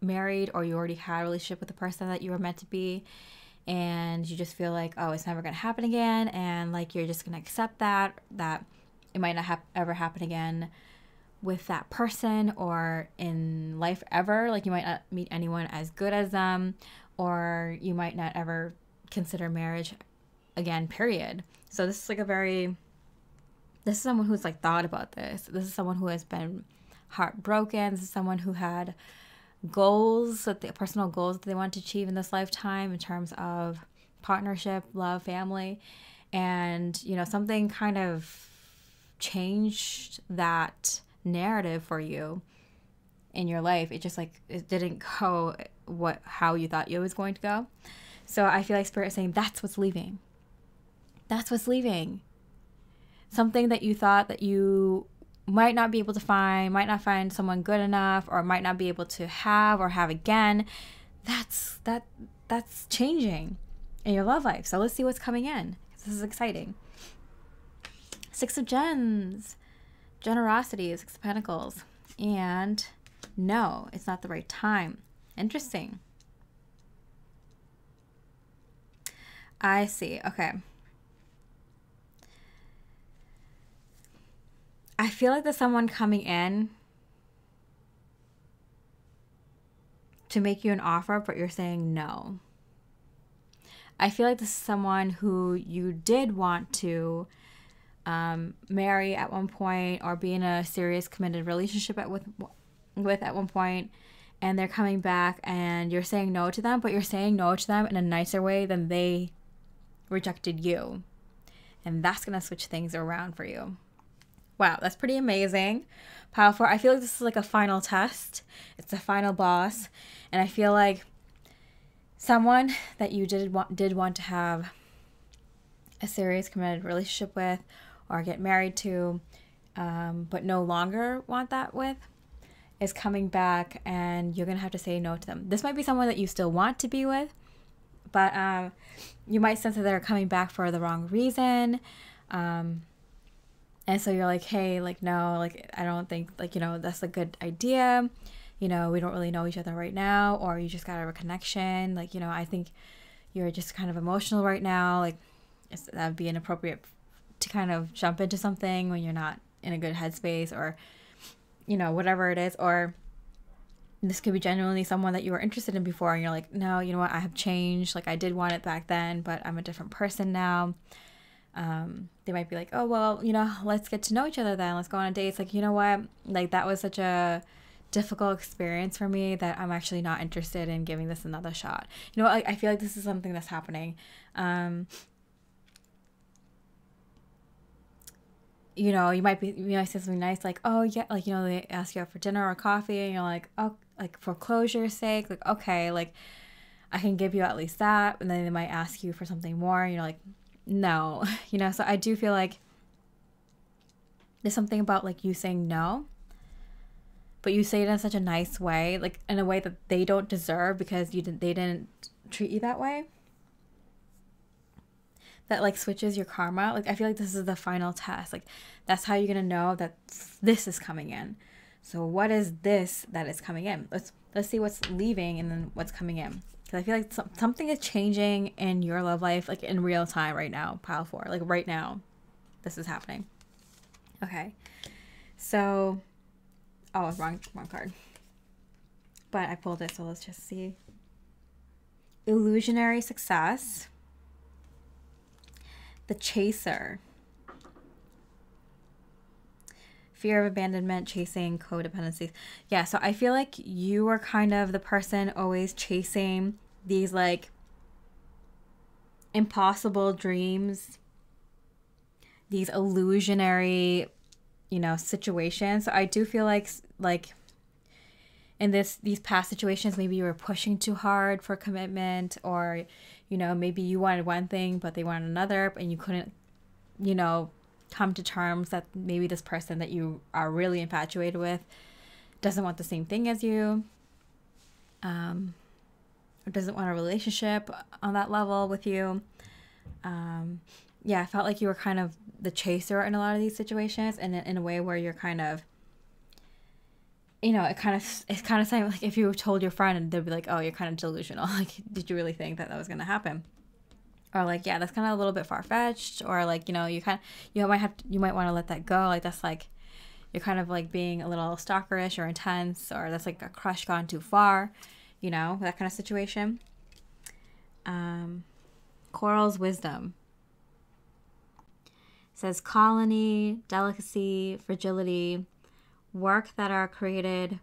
married or you already had a relationship with the person that you were meant to be and you just feel like oh it's never going to happen again and like you're just going to accept that that it might not ha- ever happen again with that person or in life ever. Like you might not meet anyone as good as them or you might not ever consider marriage again period. So this is like a very this is someone who's like thought about this. This is someone who has been heartbroken. This is someone who had goals that the personal goals that they want to achieve in this lifetime in terms of partnership, love, family, and you know something kind of changed that narrative for you in your life. It just like it didn't go what how you thought it was going to go. So I feel like spirit is saying that's what's leaving. That's what's leaving. Something that you thought that you might not be able to find, might not find someone good enough, or might not be able to have or have again. That's that that's changing in your love life. So let's see what's coming in. This is exciting. Six of Gems, generosity, Six of Pentacles, and no, it's not the right time. Interesting. I see. Okay. I feel like there's someone coming in to make you an offer, but you're saying no. I feel like this is someone who you did want to um, marry at one point or be in a serious committed relationship at, with with at one point, and they're coming back and you're saying no to them, but you're saying no to them in a nicer way than they rejected you, and that's gonna switch things around for you. Wow, that's pretty amazing. Powerful. I feel like this is like a final test. It's the final boss. And I feel like someone that you did want did want to have a serious committed relationship with or get married to, um, but no longer want that with, is coming back and you're gonna have to say no to them. This might be someone that you still want to be with, but um, you might sense that they're coming back for the wrong reason. Um, and so you're like, hey, like, no, like, I don't think, like, you know, that's a good idea. You know, we don't really know each other right now, or you just got a connection. Like, you know, I think you're just kind of emotional right now. Like, that would be inappropriate to kind of jump into something when you're not in a good headspace, or, you know, whatever it is. Or this could be genuinely someone that you were interested in before, and you're like, no, you know what, I have changed. Like, I did want it back then, but I'm a different person now um, they might be like, oh, well, you know, let's get to know each other then. Let's go on a date. It's like, you know what? Like, that was such a difficult experience for me that I'm actually not interested in giving this another shot. You know, I, I feel like this is something that's happening. Um, you know, you might be, you might say something nice like, oh, yeah, like, you know, they ask you out for dinner or coffee, and you're like, oh, like, for closure's sake, like, okay, like, I can give you at least that. And then they might ask you for something more, and you're like, no, you know, so I do feel like there's something about like you saying no, but you say it in such a nice way, like in a way that they don't deserve because you didn't they didn't treat you that way. That like switches your karma. Like I feel like this is the final test. Like that's how you're gonna know that this is coming in. So what is this that is coming in? Let's let's see what's leaving and then what's coming in because I feel like some, something is changing in your love life, like in real time right now, pile four. Like right now, this is happening. Okay. So, oh, wrong, wrong card. But I pulled it, so let's just see. Illusionary success. The chaser. fear of abandonment, chasing codependencies. Yeah, so I feel like you are kind of the person always chasing these like impossible dreams, these illusionary, you know, situations. So I do feel like like in this these past situations maybe you were pushing too hard for commitment or you know maybe you wanted one thing but they wanted another and you couldn't you know come to terms that maybe this person that you are really infatuated with doesn't want the same thing as you um, or doesn't want a relationship on that level with you. Um, yeah i felt like you were kind of the chaser in a lot of these situations and in a way where you're kind of you know, it kind of it's kind of saying like if you told your friend they'd be like, "Oh, you're kind of delusional." Like, did you really think that that was gonna happen? Or like, yeah, that's kind of a little bit far fetched. Or like, you know, you kind of you might have to, you might want to let that go. Like that's like you're kind of like being a little stalkerish or intense, or that's like a crush gone too far. You know, that kind of situation. Um, Coral's wisdom says colony, delicacy, fragility, work that are created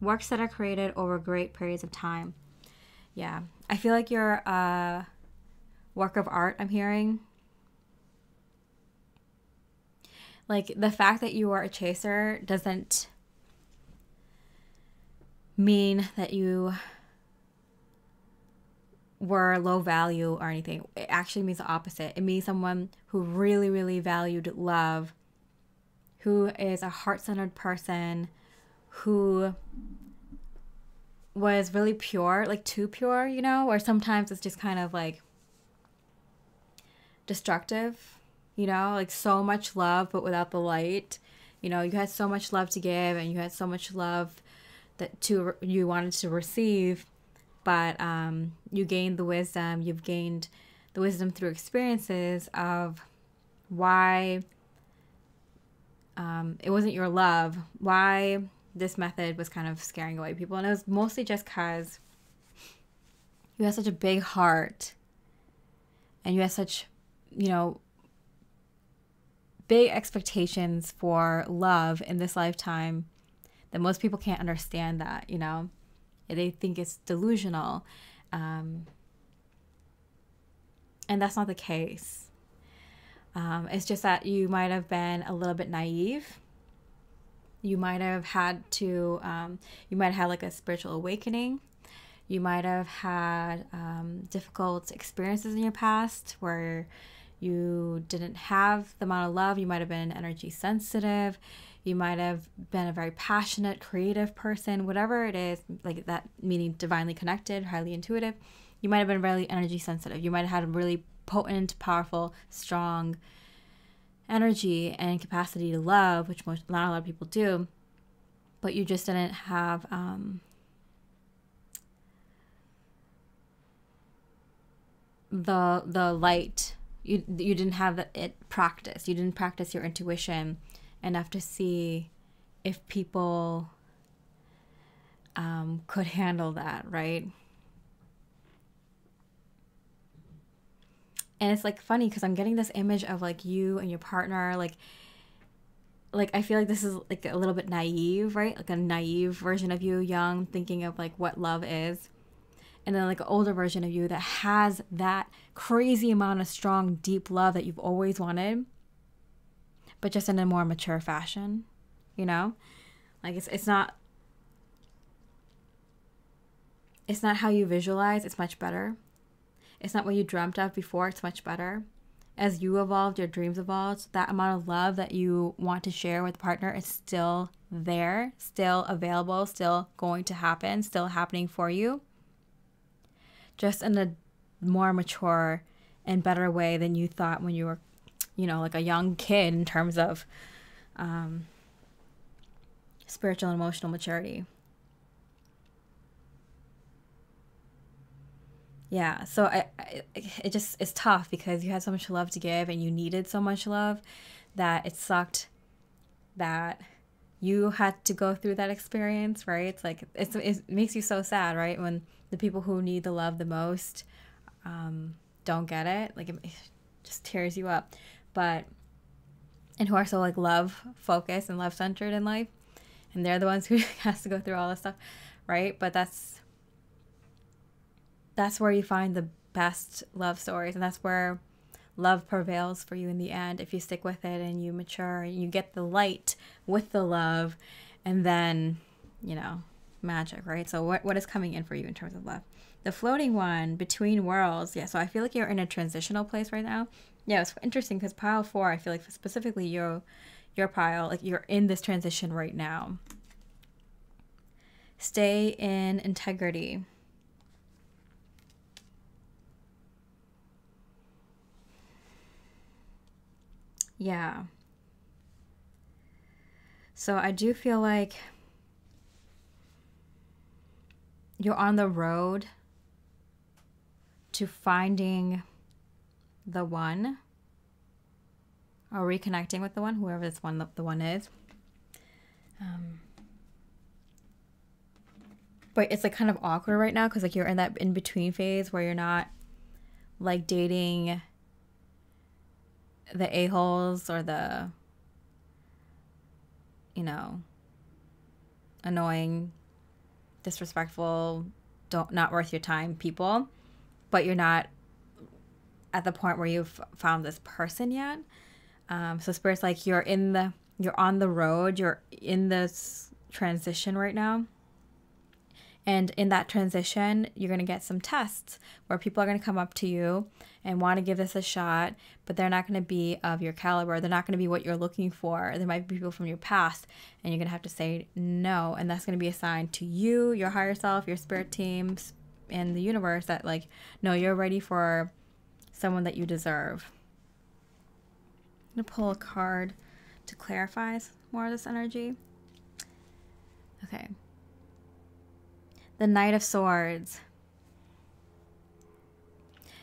works that are created over great periods of time. Yeah. I feel like you're a work of art I'm hearing. Like the fact that you are a chaser doesn't mean that you were low value or anything. It actually means the opposite. It means someone who really, really valued love, who is a heart centered person, who was really pure, like too pure, you know, or sometimes it's just kind of like destructive, you know, like so much love but without the light. You know, you had so much love to give and you had so much love that to you wanted to receive but um, you gained the wisdom. You've gained the wisdom through experiences of why um, it wasn't your love, why this method was kind of scaring away people. And it was mostly just because you had such a big heart and you had such, you know, big expectations for love in this lifetime that most people can't understand that, you know? They think it's delusional. Um, and that's not the case. Um, it's just that you might have been a little bit naive. You might have had to, um, you might have had like a spiritual awakening. You might have had um, difficult experiences in your past where you didn't have the amount of love. You might have been energy sensitive. You might have been a very passionate, creative person, whatever it is, like that meaning divinely connected, highly intuitive. You might have been really energy sensitive. You might have had a really potent, powerful, strong energy and capacity to love, which most, not a lot of people do, but you just didn't have um, the the light. You you didn't have it practice. You didn't practice your intuition enough to see if people um, could handle that, right? And it's like funny because I'm getting this image of like you and your partner, like, like I feel like this is like a little bit naive, right? Like a naive version of you, young, thinking of like what love is. And then like an older version of you that has that crazy amount of strong, deep love that you've always wanted but just in a more mature fashion, you know? Like it's it's not it's not how you visualize, it's much better. It's not what you dreamt of before, it's much better. As you evolved, your dreams evolved, that amount of love that you want to share with a partner is still there, still available, still going to happen, still happening for you. Just in a more mature and better way than you thought when you were you know, like a young kid in terms of um, spiritual and emotional maturity. Yeah, so I, I, it just it's tough because you had so much love to give and you needed so much love that it sucked that you had to go through that experience, right? It's like it's, it makes you so sad, right? When the people who need the love the most um, don't get it, like it just tears you up but and who are so like love focused and love centered in life and they're the ones who has to go through all this stuff right but that's that's where you find the best love stories and that's where love prevails for you in the end if you stick with it and you mature and you get the light with the love and then you know magic right so what, what is coming in for you in terms of love the floating one between worlds yeah so i feel like you're in a transitional place right now yeah, it's interesting because pile four, I feel like specifically your your pile, like you're in this transition right now. Stay in integrity. Yeah. So I do feel like you're on the road to finding the one or reconnecting with the one, whoever this one the one is. Um, but it's like kind of awkward right now because like you're in that in between phase where you're not like dating the a-holes or the you know annoying disrespectful don't not worth your time people but you're not at the point where you've found this person yet. Um, so spirit's like you're in the you're on the road you're in this transition right now and in that transition, you're going to get some tests where people are going to come up to you and want to give this a shot, but they're not going to be of your caliber. They're not going to be what you're looking for. There might be people from your past, and you're going to have to say no. And that's going to be assigned to you, your higher self, your spirit teams, and the universe that, like, no, you're ready for someone that you deserve. I'm going to pull a card to clarify more of this energy. Okay the Knight of Swords.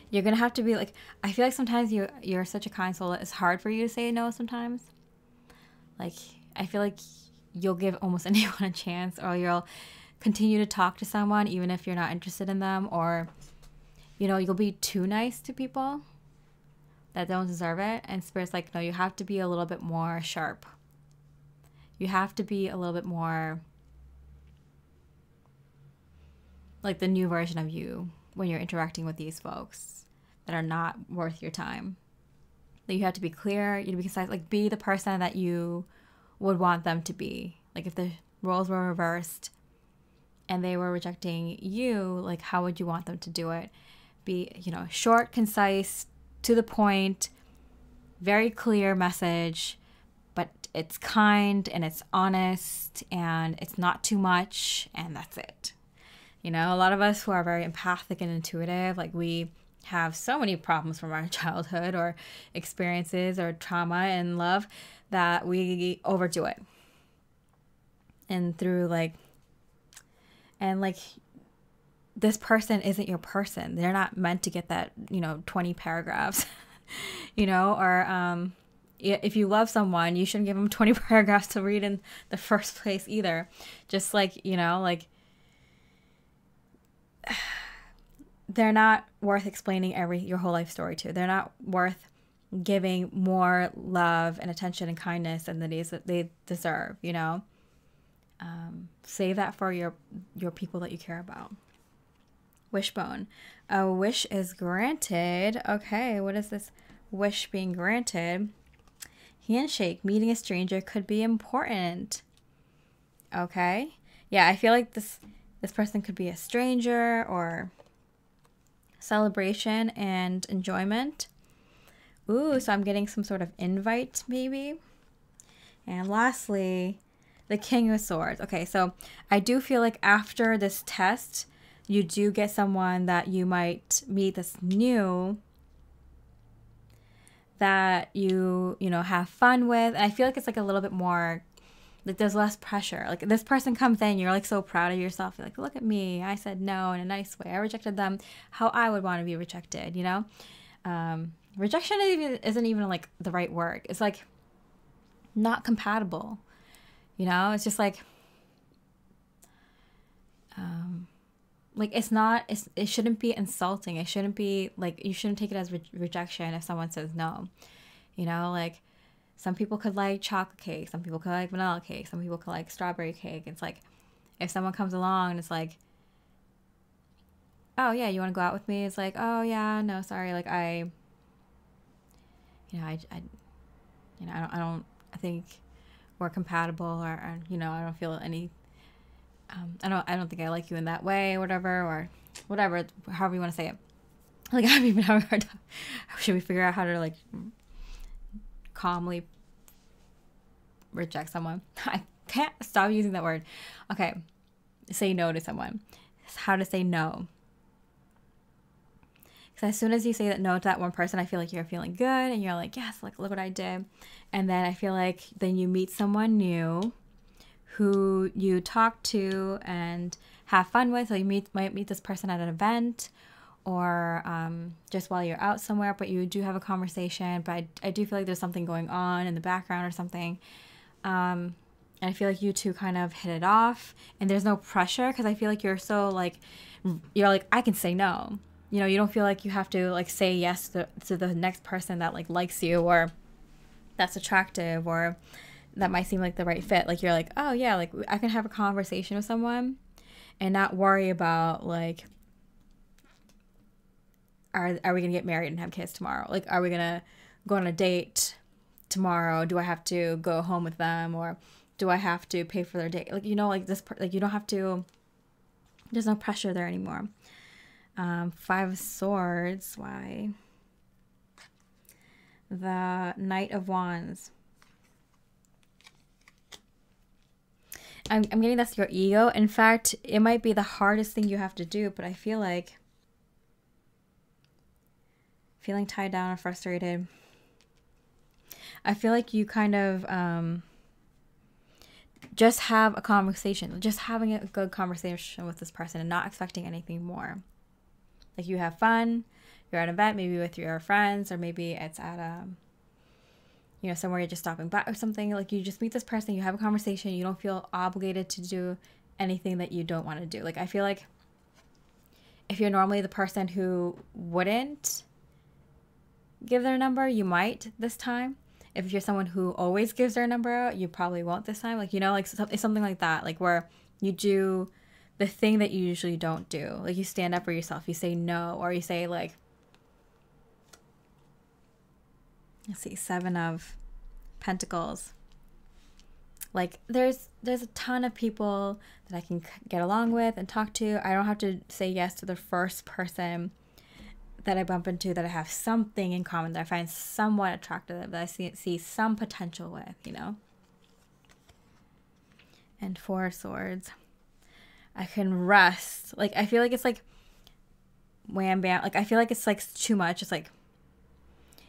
You're gonna have to be like I feel like sometimes you you're such a kind soul that it's hard for you to say no sometimes. Like I feel like you'll give almost anyone a chance or you'll continue to talk to someone even if you're not interested in them or you know, you'll be too nice to people that don't deserve it. And Spirit's like, no, you have to be a little bit more sharp. You have to be a little bit more like the new version of you when you're interacting with these folks that are not worth your time. That you have to be clear, you have to be concise, like be the person that you would want them to be. Like if the roles were reversed and they were rejecting you, like how would you want them to do it? Be, you know, short, concise, to the point, very clear message, but it's kind and it's honest and it's not too much and that's it. You know, a lot of us who are very empathic and intuitive, like we have so many problems from our childhood or experiences or trauma and love that we overdo it. And through like, and like, this person isn't your person. They're not meant to get that, you know, 20 paragraphs, you know, or, um, if you love someone, you shouldn't give them 20 paragraphs to read in the first place either. Just like, you know, like they're not worth explaining every your whole life story to. They're not worth giving more love and attention and kindness than the days that they deserve. You know, um, save that for your your people that you care about. Wishbone, a wish is granted. Okay, what is this wish being granted? Handshake, meeting a stranger could be important. Okay, yeah, I feel like this this person could be a stranger or celebration and enjoyment. Ooh, so I'm getting some sort of invite maybe. And lastly, the King of Swords. Okay, so I do feel like after this test, you do get someone that you might meet that's new that you, you know, have fun with. And I feel like it's like a little bit more like there's less pressure. Like this person comes in, you're like so proud of yourself. You're like, look at me. I said no in a nice way. I rejected them how I would want to be rejected, you know? Um, rejection isn't even like the right word. It's like not compatible. You know, it's just like um like it's not it's, it shouldn't be insulting. It shouldn't be like you shouldn't take it as re- rejection if someone says no. You know, like some people could like chocolate cake, some people could like vanilla cake, some people could like strawberry cake. It's like if someone comes along and it's like, oh yeah, you want to go out with me? It's like, oh yeah, no, sorry, like I, you know, I, I you know, I don't, I don't, I think we're compatible, or, or you know, I don't feel any, um, I don't, I don't think I like you in that way, or whatever, or whatever, however you want to say it. Like I'm even having a hard time. Should we figure out how to like calmly reject someone. I can't stop using that word. Okay. Say no to someone. It's how to say no. Because as soon as you say that no to that one person, I feel like you're feeling good and you're like, yes, like look what I did. And then I feel like then you meet someone new who you talk to and have fun with. So you meet might meet this person at an event or um, just while you're out somewhere, but you do have a conversation. But I, I do feel like there's something going on in the background or something. Um, and I feel like you two kind of hit it off, and there's no pressure because I feel like you're so like, you're like I can say no. You know, you don't feel like you have to like say yes to, to the next person that like likes you or that's attractive or that might seem like the right fit. Like you're like, oh yeah, like I can have a conversation with someone and not worry about like are are we gonna get married and have kids tomorrow? Like are we gonna go on a date tomorrow? Do I have to go home with them or do I have to pay for their date? Like you know, like this, like you don't have to. There's no pressure there anymore. Um, five of Swords. Why? The Knight of Wands. I'm, I'm getting that's your ego. In fact, it might be the hardest thing you have to do, but I feel like feeling tied down and frustrated. I feel like you kind of um, just have a conversation, just having a good conversation with this person and not expecting anything more. Like you have fun, you're at an event, maybe with your friends, or maybe it's at a you know, somewhere you're just stopping by or something. Like you just meet this person, you have a conversation, you don't feel obligated to do anything that you don't want to do. Like I feel like if you're normally the person who wouldn't give their number, you might this time. If you're someone who always gives their number out, you probably won't this time. Like, you know, like something like that, like where you do the thing that you usually don't do. Like you stand up for yourself, you say no, or you say like let's see, seven of pentacles. Like there's there's a ton of people that I can get along with and talk to. I don't have to say yes to the first person that I bump into that I have something in common that I find somewhat attractive that I see see some potential with, you know. And four swords. I can rest. Like I feel like it's like wham bam. Like I feel like it's like too much. It's like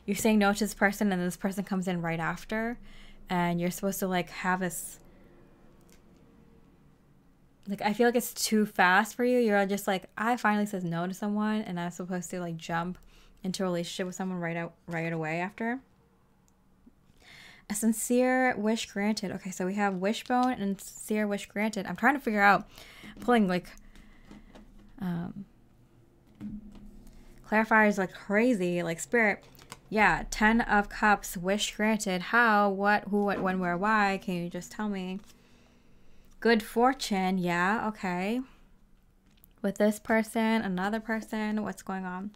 you're saying no to this person and this person comes in right after and you're supposed to like have this like I feel like it's too fast for you. You're just like I finally says no to someone and I'm supposed to like jump into a relationship with someone right out right away after. A sincere wish granted. Okay, so we have wishbone and sincere wish granted. I'm trying to figure out pulling like um clarifiers like crazy, like spirit. Yeah, Ten of Cups, wish granted. How, what, who, what, when, where, why? Can you just tell me? Good fortune. Yeah, okay. With this person, another person, what's going on?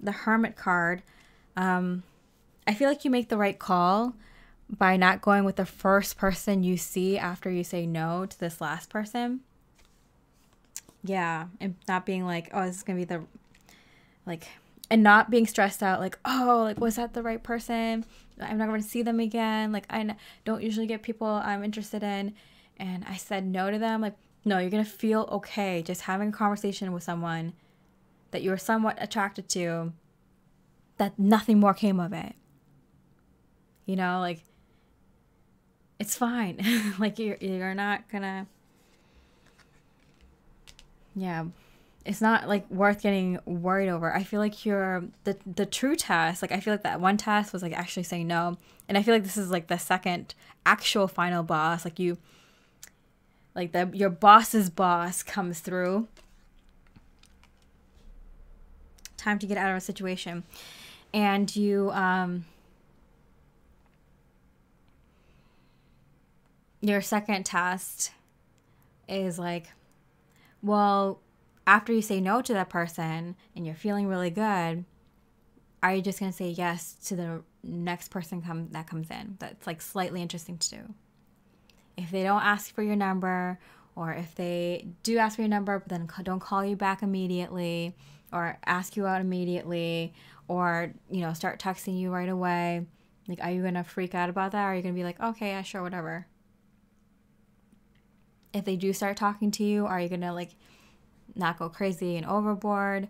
The Hermit card. Um, I feel like you make the right call by not going with the first person you see after you say no to this last person. Yeah, and not being like, oh, this is going to be the like and not being stressed out like oh like was that the right person? I'm not going to see them again. Like i don't usually get people i'm interested in and i said no to them like no you're going to feel okay just having a conversation with someone that you're somewhat attracted to that nothing more came of it. You know like it's fine. Like you're, you're not gonna yeah it's not like worth getting worried over. I feel like you're the the true test. Like I feel like that one test was like actually saying no, and I feel like this is like the second actual final boss. Like you, like the your boss's boss comes through. Time to get out of a situation, and you um. Your second test is like, well, after you say no to that person and you're feeling really good, are you just going to say yes to the next person come that comes in that's like slightly interesting to do? If they don't ask for your number or if they do ask for your number but then don't call you back immediately or ask you out immediately or, you know, start texting you right away, like are you going to freak out about that or are you going to be like, "Okay, yeah, sure, whatever." If they do start talking to you, are you going to like not go crazy and overboard.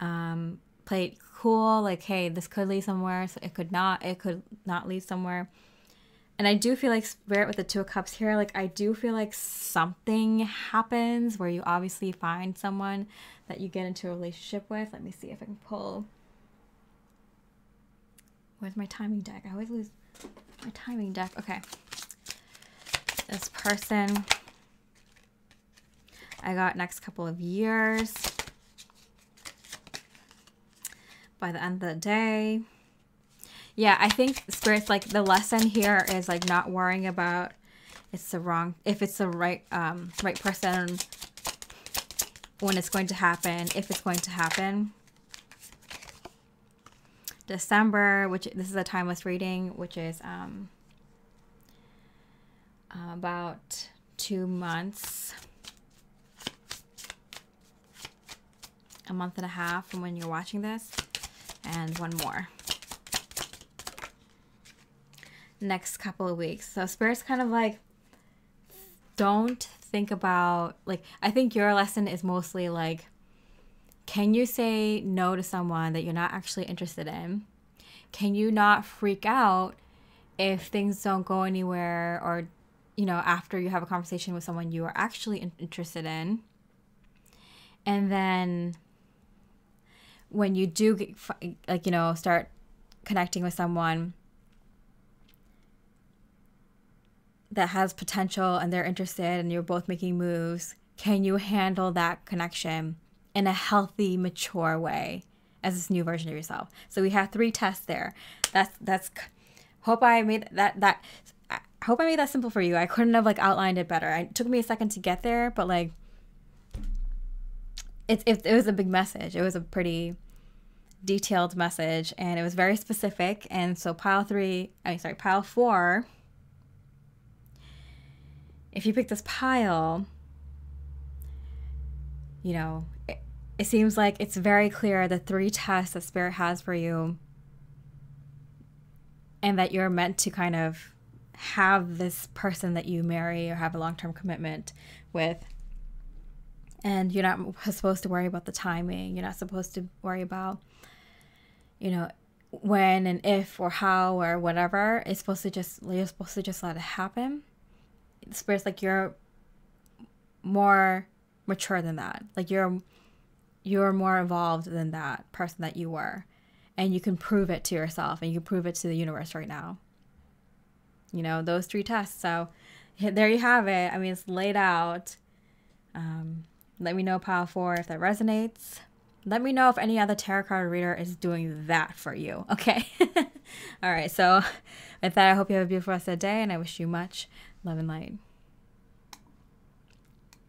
Um, play it cool, like, hey, this could lead somewhere, so it could not, it could not lead somewhere. And I do feel like spirit with the two of cups here, like I do feel like something happens where you obviously find someone that you get into a relationship with. Let me see if I can pull. Where's my timing deck? I always lose my timing deck. Okay. This person I got next couple of years. By the end of the day, yeah, I think spirits like the lesson here is like not worrying about it's the wrong if it's the right um right person when it's going to happen, if it's going to happen. December, which this is a timeless reading, which is um about two months, a month and a half from when you're watching this, and one more next couple of weeks. So spirit's kind of like don't think about like I think your lesson is mostly like can you say no to someone that you're not actually interested in? Can you not freak out if things don't go anywhere or you know after you have a conversation with someone you are actually in- interested in? And then when you do get, like you know start connecting with someone that has potential and they're interested and you're both making moves, can you handle that connection in a healthy, mature way as this new version of yourself? So we have three tests there. That's that's hope I made that that I hope I made that simple for you. I couldn't have like outlined it better. It took me a second to get there, but like it, it, it was a big message. It was a pretty detailed message and it was very specific. And so pile three, I mean, sorry, pile four if you pick this pile, you know, it, it seems like it's very clear the three tests that Spirit has for you and that you're meant to kind of have this person that you marry or have a long term commitment with. And you're not supposed to worry about the timing. You're not supposed to worry about, you know, when and if or how or whatever. It's supposed to just, you're supposed to just let it happen the spirit's like you're more mature than that. Like you're you're more evolved than that person that you were. And you can prove it to yourself and you can prove it to the universe right now. You know, those three tests. So there you have it. I mean, it's laid out. Um, let me know, Pile 4, if that resonates. Let me know if any other tarot card reader is doing that for you. Okay. All right. So, with that, I hope you have a beautiful rest of the day and I wish you much Love and light.